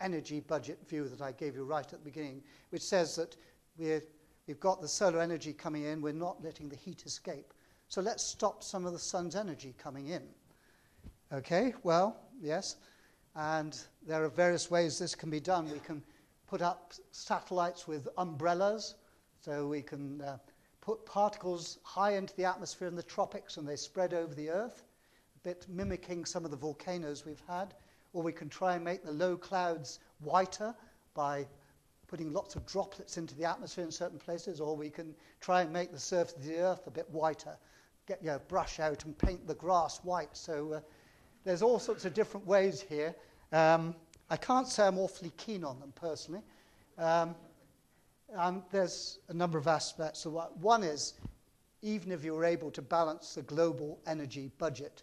[SPEAKER 1] energy budget view that I gave you right at the beginning, which says that we have got the solar energy coming in, we're not letting the heat escape. So let's stop some of the sun's energy coming in. Okay, well, yes. And there are various ways this can be done. We can put up satellites with umbrellas, so we can uh, put particles high into the atmosphere in the tropics and they spread over the Earth, a bit mimicking some of the volcanoes we've had. Or we can try and make the low clouds whiter by putting lots of droplets into the atmosphere in certain places, or we can try and make the surface of the Earth a bit whiter get your brush out and paint the grass white. So uh, there's all sorts of different ways here. Um, I can't say I'm awfully keen on them personally. Um, um, there's a number of aspects of what. One is, even if you were able to balance the global energy budget,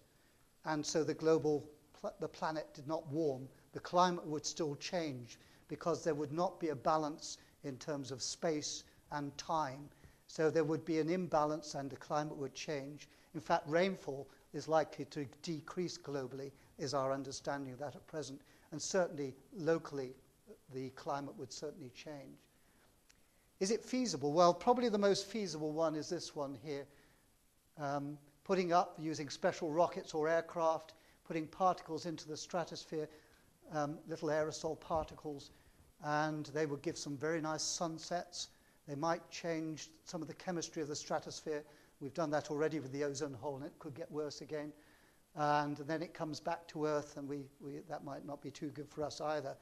[SPEAKER 1] and so the global pl- the planet did not warm, the climate would still change because there would not be a balance in terms of space and time so there would be an imbalance and the climate would change. In fact, rainfall is likely to decrease globally, is our understanding of that at present. And certainly locally, the climate would certainly change. Is it feasible? Well, probably the most feasible one is this one here. Um, putting up using special rockets or aircraft, putting particles into the stratosphere, um, little aerosol particles, and they would give some very nice sunsets They might change some of the chemistry of the stratosphere. We've done that already with the ozone hole, and it could get worse again. And then it comes back to Earth, and we, we, that might not be too good for us either.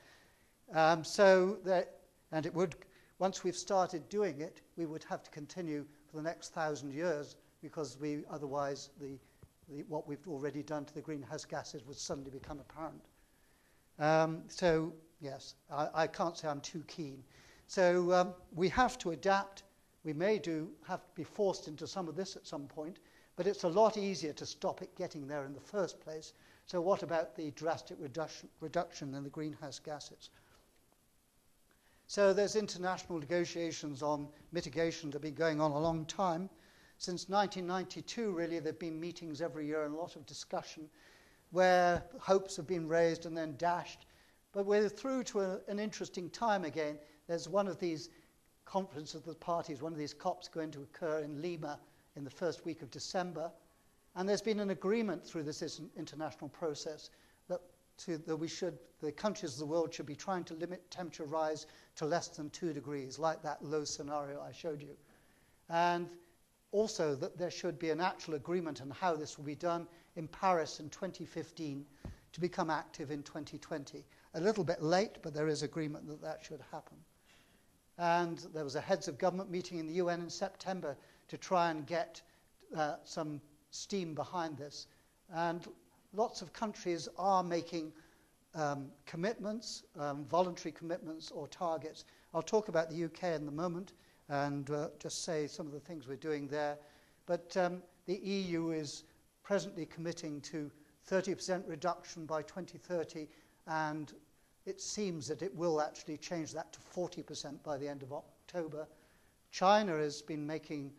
[SPEAKER 1] Um, so, that, and it would, once we've started doing it, we would have to continue for the next thousand years because we otherwise the, the, what we've already done to the greenhouse gases would suddenly become apparent. Um, so, yes, I, I can't say I'm too keen. So um, we have to adapt. We may do have to be forced into some of this at some point, but it's a lot easier to stop it getting there in the first place. So what about the drastic reduction, reduction in the greenhouse gases? So there's international negotiations on mitigation that have been going on a long time. Since 1992, really, there have been meetings every year and a lot of discussion where hopes have been raised and then dashed. But we're through to a, an interesting time again there's one of these conferences of the parties, one of these COPs going to occur in Lima in the first week of December. And there's been an agreement through this international process that, to, that we should, the countries of the world should be trying to limit temperature rise to less than two degrees, like that low scenario I showed you. And also that there should be an actual agreement on how this will be done in Paris in 2015 to become active in 2020. A little bit late, but there is agreement that that should happen. And there was a heads of government meeting in the UN in September to try and get uh, some steam behind this. And lots of countries are making um, commitments, um, voluntary commitments or targets. I'll talk about the UK in a moment and uh, just say some of the things we're doing there. But um, the EU is presently committing to 30% reduction by 2030 and it seems that it will actually change that to 40% by the end of October. China has been making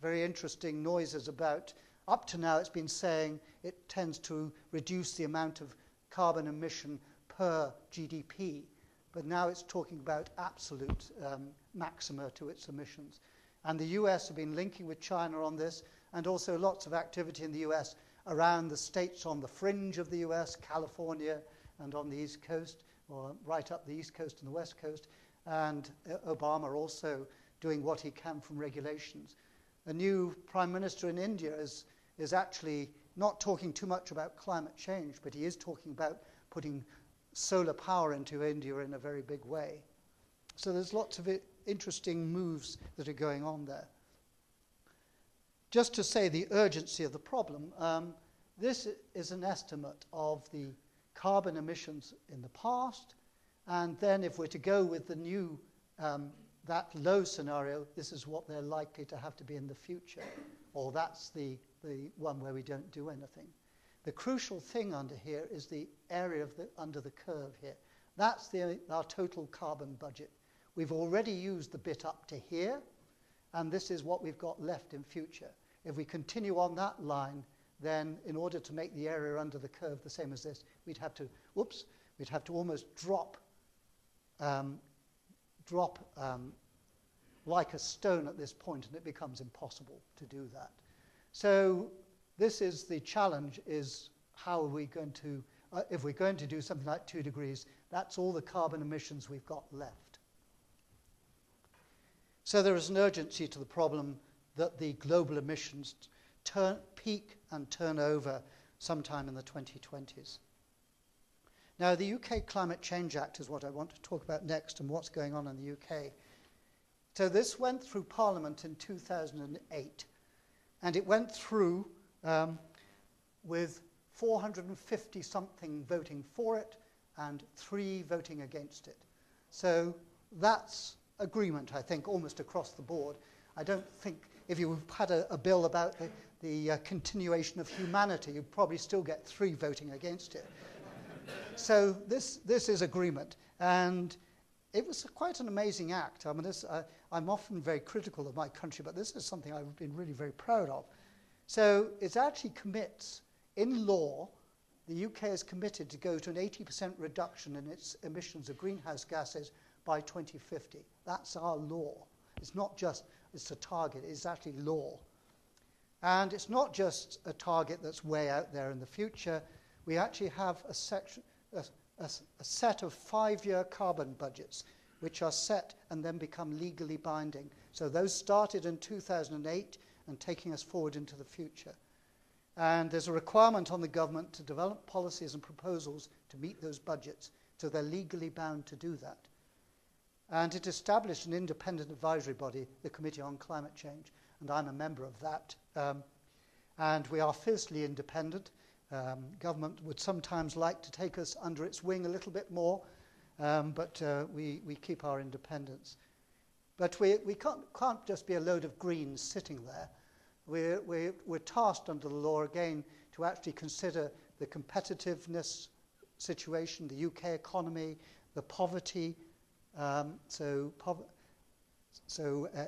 [SPEAKER 1] very interesting noises about, up to now, it's been saying it tends to reduce the amount of carbon emission per GDP, but now it's talking about absolute um, maxima to its emissions. And the US have been linking with China on this, and also lots of activity in the US around the states on the fringe of the US, California, and on the East Coast, or right up the East Coast and the West Coast, and uh, Obama also doing what he can from regulations. The new prime minister in India is, is actually not talking too much about climate change, but he is talking about putting solar power into India in a very big way. So there's lots of interesting moves that are going on there. Just to say the urgency of the problem, um, this is an estimate of the carbon emissions in the past. And then if we're to go with the new, um, that low scenario, this is what they're likely to have to be in the future. Or that's the, the one where we don't do anything. The crucial thing under here is the area of the, under the curve here. That's the, our total carbon budget. We've already used the bit up to here, and this is what we've got left in future. If we continue on that line, then in order to make the area under the curve the same as this, we'd have to, whoops, we'd have to almost drop, um, drop um, like a stone at this point, and it becomes impossible to do that. So this is the challenge, is how are we going to, uh, if we're going to do something like two degrees, that's all the carbon emissions we've got left. So there is an urgency to the problem that the global emissions turn, peak and turn over sometime in the 2020s. Now, the UK Climate Change Act is what I want to talk about next and what's going on in the UK. So this went through Parliament in 2008, and it went through um, with 450-something voting for it and three voting against it. So that's agreement, I think, almost across the board. I don't think if you had a, a bill about the, the uh, continuation of humanity, you probably still get three voting against it. so this, this is agreement. And it was quite an amazing act. I mean, this, uh, I'm often very critical of my country, but this is something I've been really very proud of. So it actually commits, in law, the UK is committed to go to an 80% reduction in its emissions of greenhouse gases by 2050. That's our law. It's not just it's a target, it's actually law. And it's not just a target that's way out there in the future. We actually have a, section, a, a, a set of five year carbon budgets which are set and then become legally binding. So those started in 2008 and taking us forward into the future. And there's a requirement on the government to develop policies and proposals to meet those budgets, so they're legally bound to do that. And it established an independent advisory body, the Committee on Climate Change, and I'm a member of that. Um, and we are fiercely independent. Um, government would sometimes like to take us under its wing a little bit more, um, but uh, we, we keep our independence. But we, we can't, can't just be a load of Greens sitting there. We're, we're, we're tasked under the law again to actually consider the competitiveness situation, the UK economy, the poverty. Um, so, pov so uh,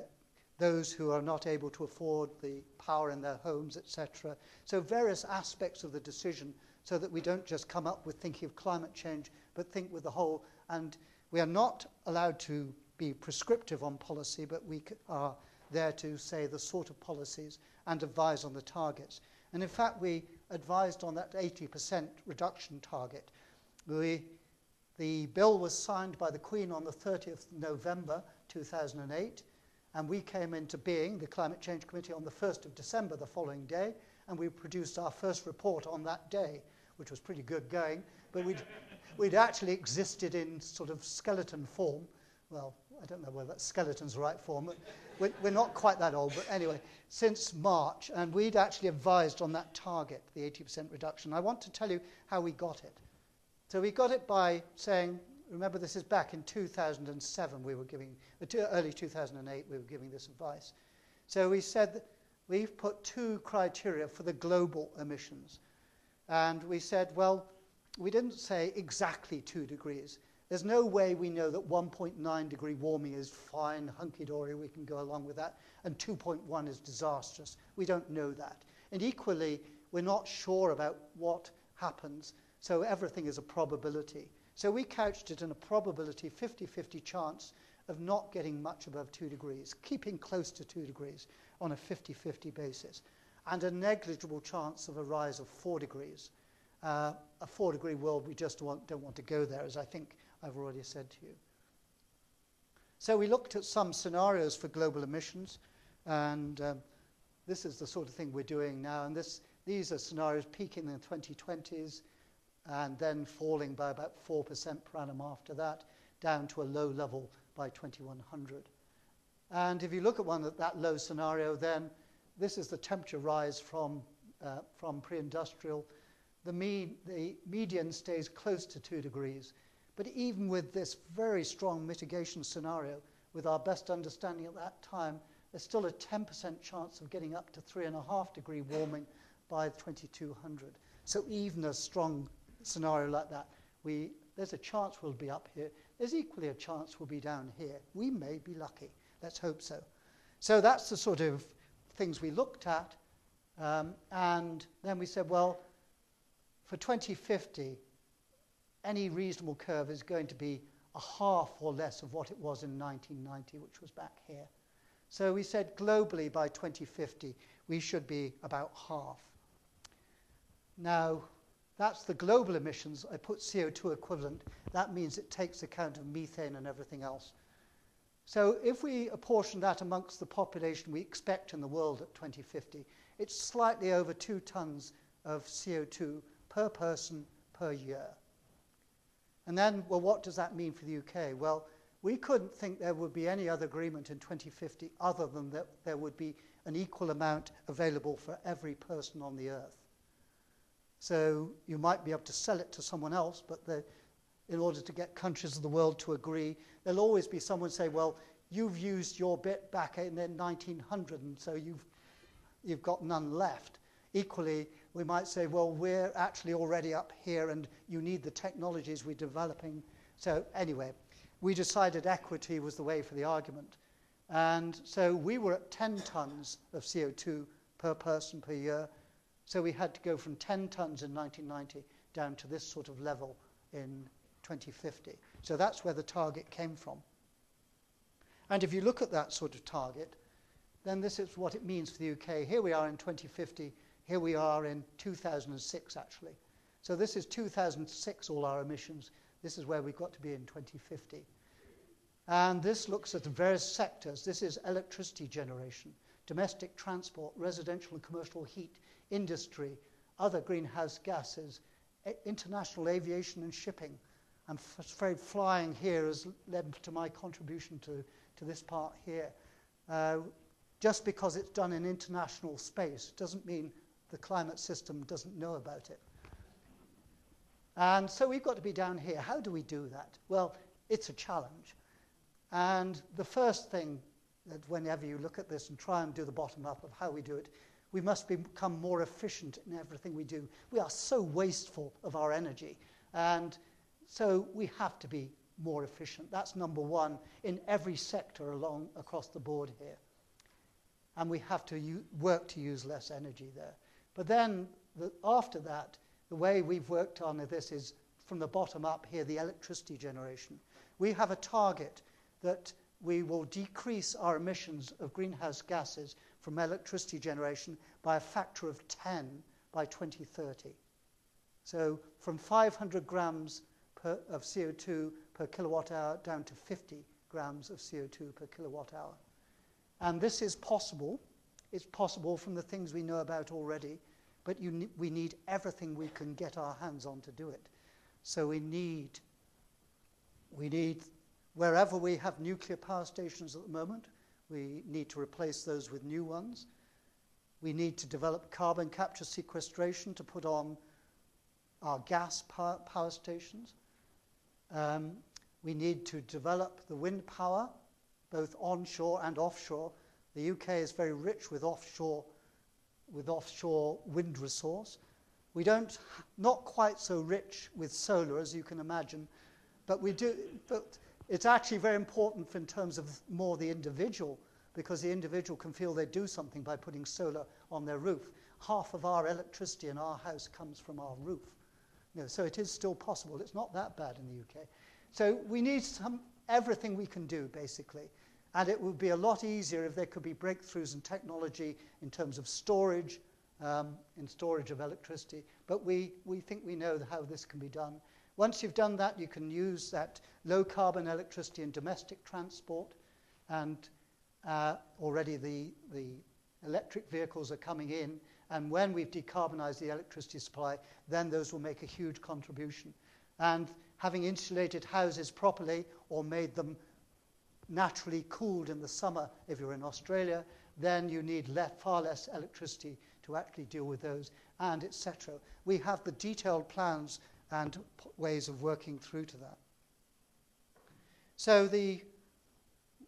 [SPEAKER 1] those who are not able to afford the power in their homes, etc. So various aspects of the decision so that we don't just come up with thinking of climate change, but think with the whole. And we are not allowed to be prescriptive on policy, but we are there to say the sort of policies and advise on the targets. And in fact, we advised on that 80% reduction target. We, the bill was signed by the Queen on the 30th November 2008. And we came into being, the Climate Change Committee, on the 1st of December the following day, and we produced our first report on that day, which was pretty good going, but we'd, we'd actually existed in sort of skeleton form. Well, I don't know whether that skeleton's the right form. We're, we're not quite that old, but anyway, since March, and we'd actually advised on that target, the 80% reduction. I want to tell you how we got it. So we got it by saying, Remember, this is back in 2007, we were giving, uh, early 2008, we were giving this advice. So we said we've put two criteria for the global emissions. And we said, well, we didn't say exactly two degrees. There's no way we know that 1.9 degree warming is fine, hunky-dory, we can go along with that, and 2.1 is disastrous. We don't know that. And equally, we're not sure about what happens, so everything is a probability. So we couched it in a probability 50-50 chance of not getting much above 2 degrees, keeping close to 2 degrees on a 50-50 basis, and a negligible chance of a rise of 4 degrees. Uh, a 4-degree world, we just want, don't want to go there, as I think I've already said to you. So we looked at some scenarios for global emissions, and um, this is the sort of thing we're doing now, and this, these are scenarios peaking in the 2020s, and then falling by about 4% per annum after that, down to a low level by 2100. And if you look at one at that low scenario, then this is the temperature rise from, uh, from pre-industrial. The, me the median stays close to 2 degrees. But even with this very strong mitigation scenario, with our best understanding at that time, there's still a 10% chance of getting up to 3.5 degree warming by 2200. So even a strong scenario like that, we, there's a chance we'll be up here. There's equally a chance we'll be down here. We may be lucky. Let's hope so. So that's the sort of things we looked at. Um, and then we said, well, for 2050, any reasonable curve is going to be a half or less of what it was in 1990, which was back here. So we said globally by 2050, we should be about half. Now, that's the global emissions. I put CO2 equivalent. That means it takes account of methane and everything else. So if we apportion that amongst the population we expect in the world at 2050, it's slightly over two tons of CO2 per person per year. And then, well, what does that mean for the UK? Well, we couldn't think there would be any other agreement in 2050 other than that there would be an equal amount available for every person on the earth. So you might be able to sell it to someone else, but the, in order to get countries of the world to agree, there'll always be someone say, well, you've used your bit back in the 1900, and so you've, you've got none left. Equally, we might say, well, we're actually already up here and you need the technologies we're developing. So anyway, we decided equity was the way for the argument. And so we were at 10 tons of CO2 per person per year. So we had to go from 10 tons in 1990 down to this sort of level in 2050. So that's where the target came from. And if you look at that sort of target, then this is what it means for the UK. Here we are in 2050. Here we are in 2006, actually. So this is 2006, all our emissions. This is where we've got to be in 2050. And this looks at the various sectors. This is electricity generation, domestic transport, residential and commercial heat, industry, other greenhouse gases, international aviation and shipping. I'm afraid flying here has led to my contribution to, to this part here. Uh, just because it's done in international space doesn't mean the climate system doesn't know about it. And so we've got to be down here. How do we do that? Well, it's a challenge. And the first thing that whenever you look at this and try and do the bottom up of how we do it we must become more efficient in everything we do. We are so wasteful of our energy. And so we have to be more efficient. That's number one in every sector along across the board here. And we have to work to use less energy there. But then the, after that, the way we've worked on this is from the bottom up here, the electricity generation. We have a target that we will decrease our emissions of greenhouse gases from electricity generation by a factor of 10 by 2030. So from 500 grams per, of CO2 per kilowatt hour down to 50 grams of CO2 per kilowatt hour. And this is possible. It's possible from the things we know about already, but ne we need everything we can get our hands on to do it. So we need, we need, wherever we have nuclear power stations at the moment, we need to replace those with new ones. We need to develop carbon capture sequestration to put on our gas power, power stations. Um, we need to develop the wind power, both onshore and offshore. The UK is very rich with offshore, with offshore wind resource. We don't, not quite so rich with solar as you can imagine, but we do, but It's actually very important in terms of more the individual because the individual can feel they do something by putting solar on their roof. Half of our electricity in our house comes from our roof. You know, so it is still possible. It's not that bad in the UK. So we need some, everything we can do, basically. And it would be a lot easier if there could be breakthroughs in technology in terms of storage, um, in storage of electricity. But we, we think we know how this can be done. Once you've done that, you can use that low carbon electricity in domestic transport. And uh, already the, the electric vehicles are coming in. And when we've decarbonized the electricity supply, then those will make a huge contribution. And having insulated houses properly or made them naturally cooled in the summer if you're in Australia, then you need le far less electricity to actually deal with those, and etc. We have the detailed plans and ways of working through to that. So the,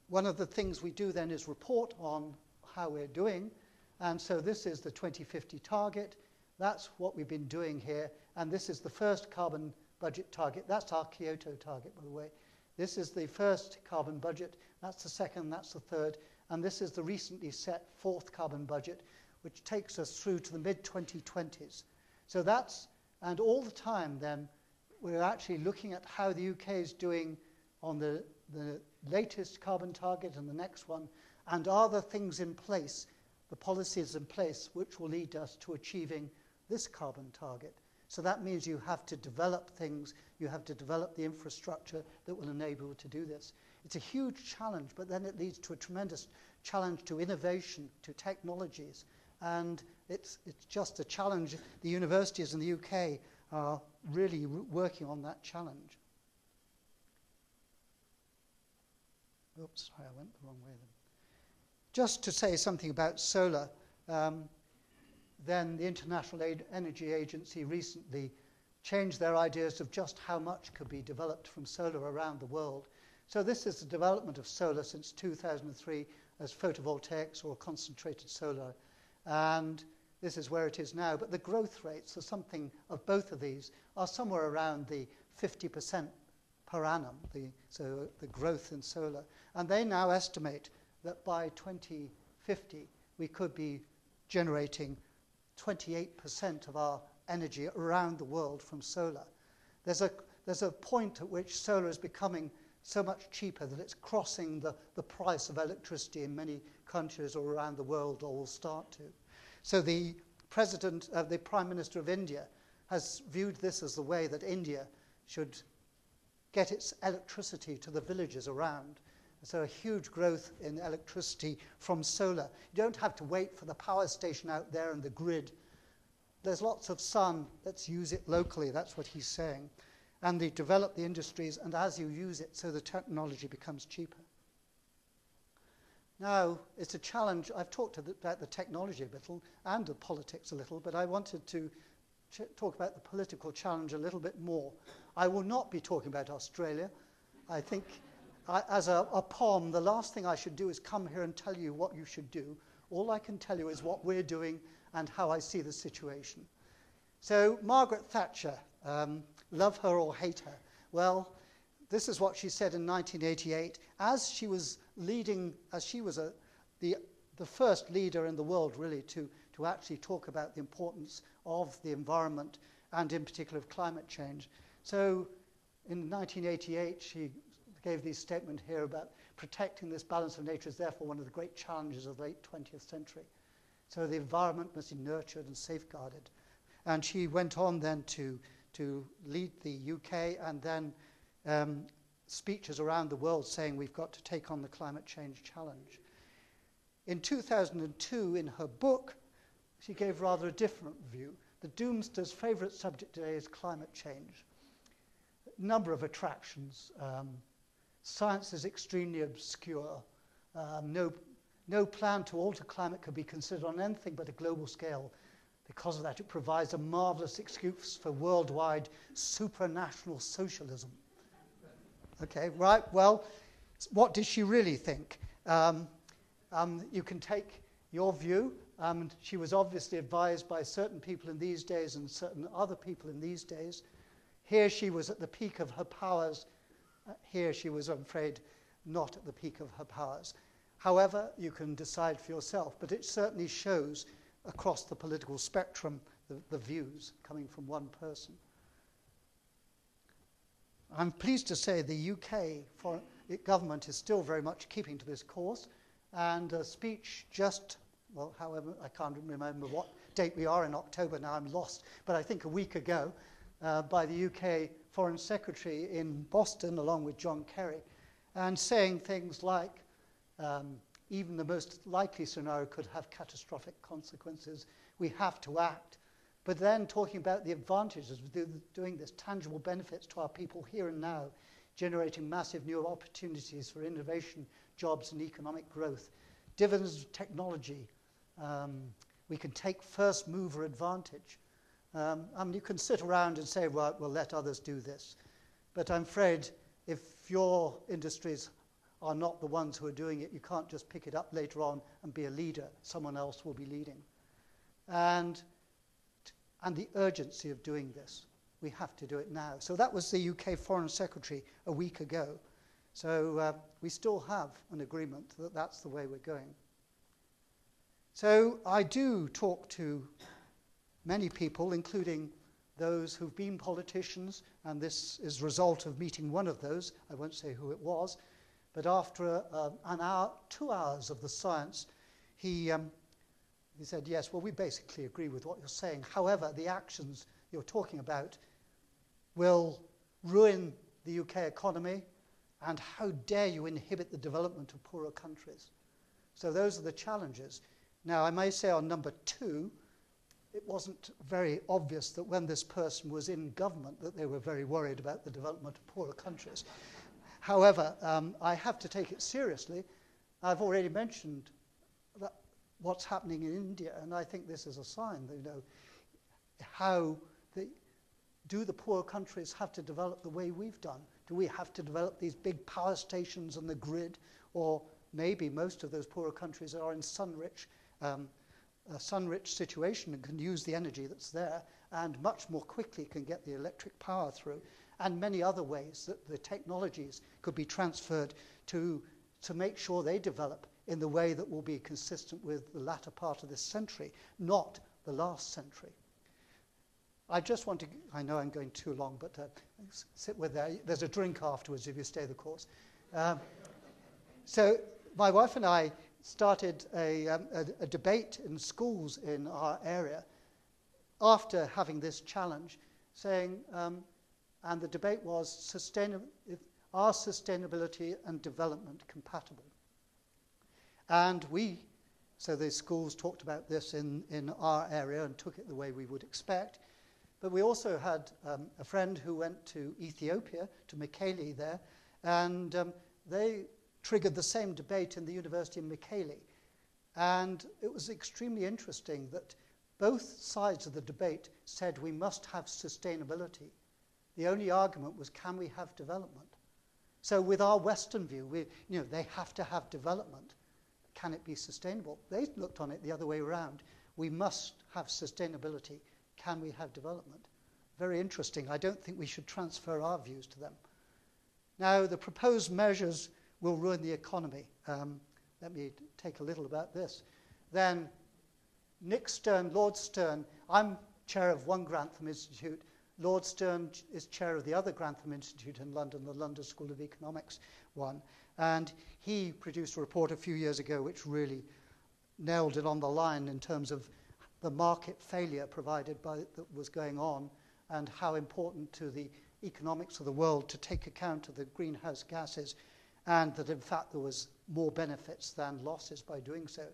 [SPEAKER 1] one of the things we do then is report on how we're doing. And so this is the 2050 target. That's what we've been doing here. And this is the first carbon budget target. That's our Kyoto target, by the way. This is the first carbon budget. That's the second, that's the third. And this is the recently set fourth carbon budget, which takes us through to the mid-2020s. So that's and all the time then, we're actually looking at how the UK is doing on the, the latest carbon target and the next one, and are the things in place, the policies in place, which will lead us to achieving this carbon target. So that means you have to develop things, you have to develop the infrastructure that will enable you to do this. It's a huge challenge, but then it leads to a tremendous challenge to innovation, to technologies, and it's, it's just a challenge. The universities in the UK are really working on that challenge. Oops, sorry, I went the wrong way then. Just to say something about solar, um, then the International Aid Energy Agency recently changed their ideas of just how much could be developed from solar around the world. So this is the development of solar since 2003 as photovoltaics or concentrated solar and this is where it is now. But the growth rates of something of both of these are somewhere around the 50% per annum, the, so the growth in solar. And they now estimate that by 2050, we could be generating 28% of our energy around the world from solar. There's a, there's a point at which solar is becoming – so much cheaper that it's crossing the, the price of electricity in many countries or around the world or will start to. So the president, uh, the prime minister of India has viewed this as the way that India should get its electricity to the villages around. So a huge growth in electricity from solar. You don't have to wait for the power station out there and the grid. There's lots of sun. Let's use it locally. That's what he's saying and they develop the industries and as you use it so the technology becomes cheaper. Now, it's a challenge. I've talked about the technology a little and the politics a little, but I wanted to talk about the political challenge a little bit more. I will not be talking about Australia. I think I, as a, a POM, the last thing I should do is come here and tell you what you should do. All I can tell you is what we're doing and how I see the situation. So Margaret Thatcher, um, love her or hate her. Well, this is what she said in 1988 as she was leading, as she was a, the, the first leader in the world really to, to actually talk about the importance of the environment and in particular of climate change. So in 1988, she gave this statement here about protecting this balance of nature is therefore one of the great challenges of the late 20th century. So the environment must be nurtured and safeguarded. And she went on then to to lead the UK and then um, speeches around the world saying we've got to take on the climate change challenge. In 2002, in her book, she gave rather a different view. The Doomster's favorite subject today is climate change. Number of attractions. Um, science is extremely obscure. Um, no, no plan to alter climate could be considered on anything but a global scale. Because of that, it provides a marvelous excuse for worldwide supranational socialism. Okay, right, well, what did she really think? Um, um, you can take your view. Um, she was obviously advised by certain people in these days and certain other people in these days. Here she was at the peak of her powers. Uh, here she was, I'm afraid, not at the peak of her powers. However, you can decide for yourself, but it certainly shows across the political spectrum the, the views coming from one person. I'm pleased to say the UK foreign, government is still very much keeping to this course, and a speech just, well, however, I can't remember what date we are in October now, I'm lost, but I think a week ago, uh, by the UK Foreign Secretary in Boston, along with John Kerry, and saying things like, um, even the most likely scenario could have catastrophic consequences. We have to act. But then talking about the advantages of doing this, tangible benefits to our people here and now, generating massive new opportunities for innovation, jobs and economic growth, dividends of technology. Um, we can take first mover advantage. Um, I mean, you can sit around and say, well, we'll let others do this. But I'm afraid if your industries are not the ones who are doing it. You can't just pick it up later on and be a leader. Someone else will be leading. And, and the urgency of doing this. We have to do it now. So that was the UK Foreign Secretary a week ago. So uh, we still have an agreement that that's the way we're going. So I do talk to many people, including those who've been politicians, and this is result of meeting one of those. I won't say who it was, but after uh, an hour, two hours of the science, he, um, he said, Yes, well, we basically agree with what you're saying. However, the actions you're talking about will ruin the UK economy, and how dare you inhibit the development of poorer countries? So those are the challenges. Now, I may say on number two, it wasn't very obvious that when this person was in government that they were very worried about the development of poorer countries. However, um, I have to take it seriously. I've already mentioned what's happening in India, and I think this is a sign, that, you know, how the, do the poor countries have to develop the way we've done? Do we have to develop these big power stations and the grid? Or maybe most of those poorer countries are in sun-rich um, a sun-rich situation and can use the energy that's there and much more quickly can get the electric power through and many other ways that the technologies could be transferred to, to make sure they develop in the way that will be consistent with the latter part of this century, not the last century. I just want to, I know I'm going too long, but uh, sit with that. Uh, there's a drink afterwards if you stay the course. Um, so my wife and I started a, um, a, a debate in schools in our area after having this challenge, saying, um, and the debate was are sustainability and development compatible? And we, so the schools talked about this in, in our area and took it the way we would expect. But we also had um, a friend who went to Ethiopia, to Mekele there, and um, they triggered the same debate in the university in Mekele. And it was extremely interesting that both sides of the debate said we must have sustainability the only argument was, can we have development? So with our Western view, we, you know, they have to have development. Can it be sustainable? They looked on it the other way around. We must have sustainability. Can we have development? Very interesting. I don't think we should transfer our views to them. Now, the proposed measures will ruin the economy. Um, let me take a little about this. Then Nick Stern, Lord Stern, I'm chair of One Grantham Institute, Lord Stern is chair of the other Grantham Institute in London, the London School of Economics one, and he produced a report a few years ago which really nailed it on the line in terms of the market failure provided by that was going on and how important to the economics of the world to take account of the greenhouse gases and that in fact there was more benefits than losses by doing so.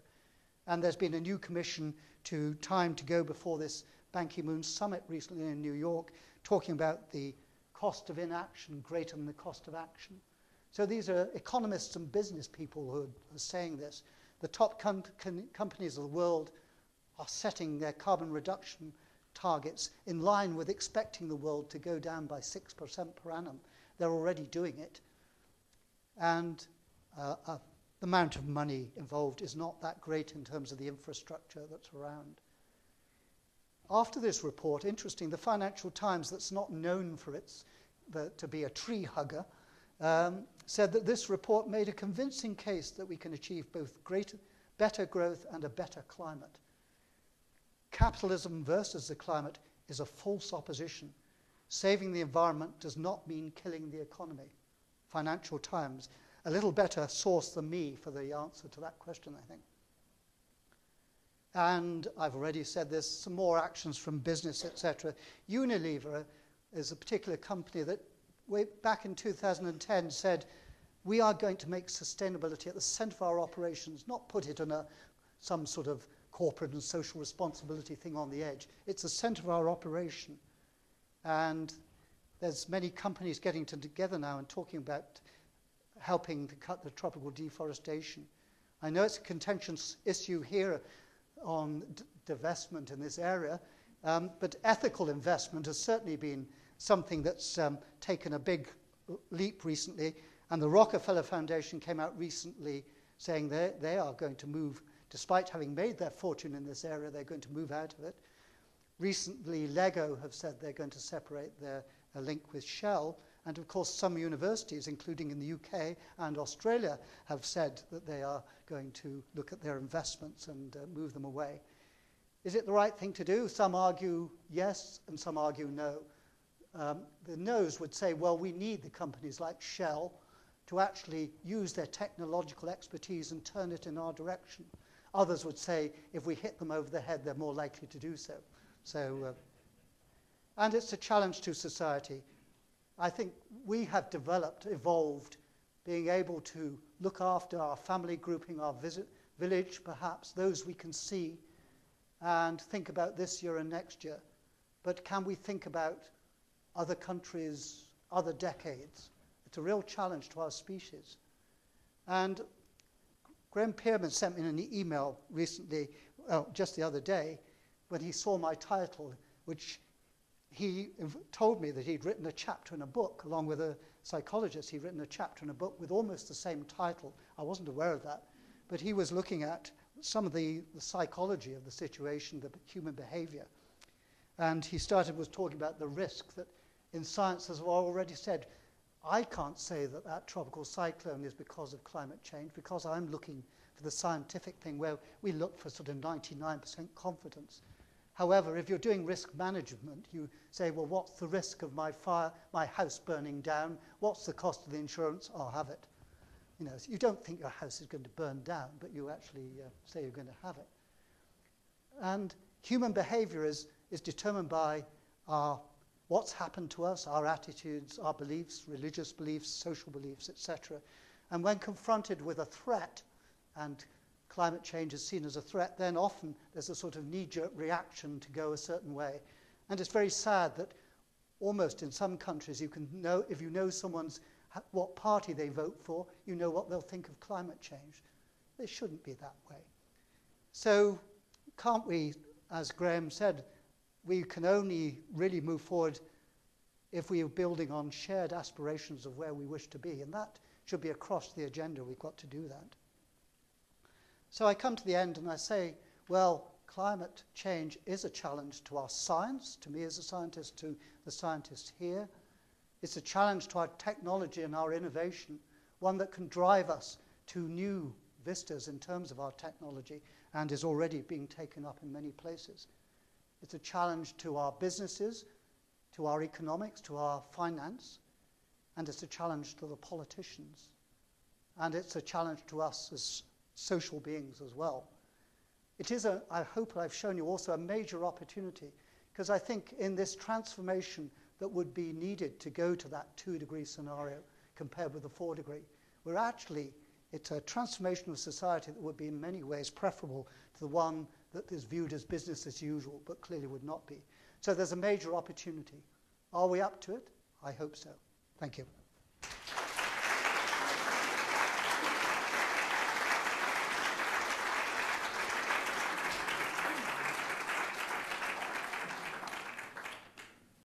[SPEAKER 1] And there's been a new commission to time to go before this Ban ki summit recently in New York, talking about the cost of inaction greater than the cost of action. So these are economists and business people who are, saying this. The top com companies of the world are setting their carbon reduction targets in line with expecting the world to go down by 6% per annum. They're already doing it. And uh, uh, the amount of money involved is not that great in terms of the infrastructure that's around. After this report, interesting, the Financial Times, that's not known for its the, to be a tree hugger, um, said that this report made a convincing case that we can achieve both greater, better growth and a better climate. Capitalism versus the climate is a false opposition. Saving the environment does not mean killing the economy. Financial Times, a little better source than me for the answer to that question, I think. and I've already said this, some more actions from business, etc. Unilever is a particular company that way back in 2010 said, we are going to make sustainability at the centre of our operations, not put it on a, some sort of corporate and social responsibility thing on the edge. It's the centre of our operation. And there's many companies getting to together now and talking about helping to cut the tropical deforestation. I know it's a contentious issue here on divestment in this area. Um, but ethical investment has certainly been something that's um, taken a big leap recently. And the Rockefeller Foundation came out recently saying they, they are going to move, despite having made their fortune in this area, they're going to move out of it. Recently, Lego have said they're going to separate their link with Shell. And of course, some universities, including in the UK and Australia, have said that they are going to look at their investments and uh, move them away. Is it the right thing to do? Some argue yes, and some argue no. Um, the no's would say, well, we need the companies like Shell to actually use their technological expertise and turn it in our direction. Others would say, if we hit them over the head, they're more likely to do so. So, uh, and it's a challenge to society. I think we have developed, evolved, being able to look after our family grouping, our visit, village, perhaps, those we can see, and think about this year and next year. But can we think about other countries, other decades? It's a real challenge to our species. And Graham Pearman sent me an email recently, uh, just the other day, when he saw my title, which he told me that he'd written a chapter in a book, along with a psychologist, he'd written a chapter in a book with almost the same title. I wasn't aware of that. But he was looking at some of the, the psychology of the situation, the human behavior. And he started was talking about the risk that in science, as I've already said, I can't say that that tropical cyclone is because of climate change because I'm looking for the scientific thing where we look for sort of 99% confidence. However, if you're doing risk management, you say, well, what's the risk of my fire, my house burning down? What's the cost of the insurance? I'll have it. You know, so you don't think your house is going to burn down, but you actually uh, say you're going to have it. And human behavior is, is determined by our, what's happened to us, our attitudes, our beliefs, religious beliefs, social beliefs, etc. And when confronted with a threat and climate change is seen as a threat, then often there's a sort of knee-jerk reaction to go a certain way. And it's very sad that almost in some countries you can know, if you know someone's, what party they vote for, you know what they'll think of climate change. It shouldn't be that way. So can't we, as Graham said, we can only really move forward if we are building on shared aspirations of where we wish to be. And that should be across the agenda. We've got to do that. So I come to the end and I say, well, climate change is a challenge to our science, to me as a scientist, to the scientists here. It's a challenge to our technology and our innovation, one that can drive us to new vistas in terms of our technology and is already being taken up in many places. It's a challenge to our businesses, to our economics, to our finance, and it's a challenge to the politicians. And it's a challenge to us as social beings as well. It is, a, I hope I've shown you also, a major opportunity because I think in this transformation that would be needed to go to that two degree scenario compared with the four degree, we're actually, it's a transformation of society that would be in many ways preferable to the one that is viewed as business as usual, but clearly would not be. So there's a major opportunity. Are we up to it? I hope so. Thank you.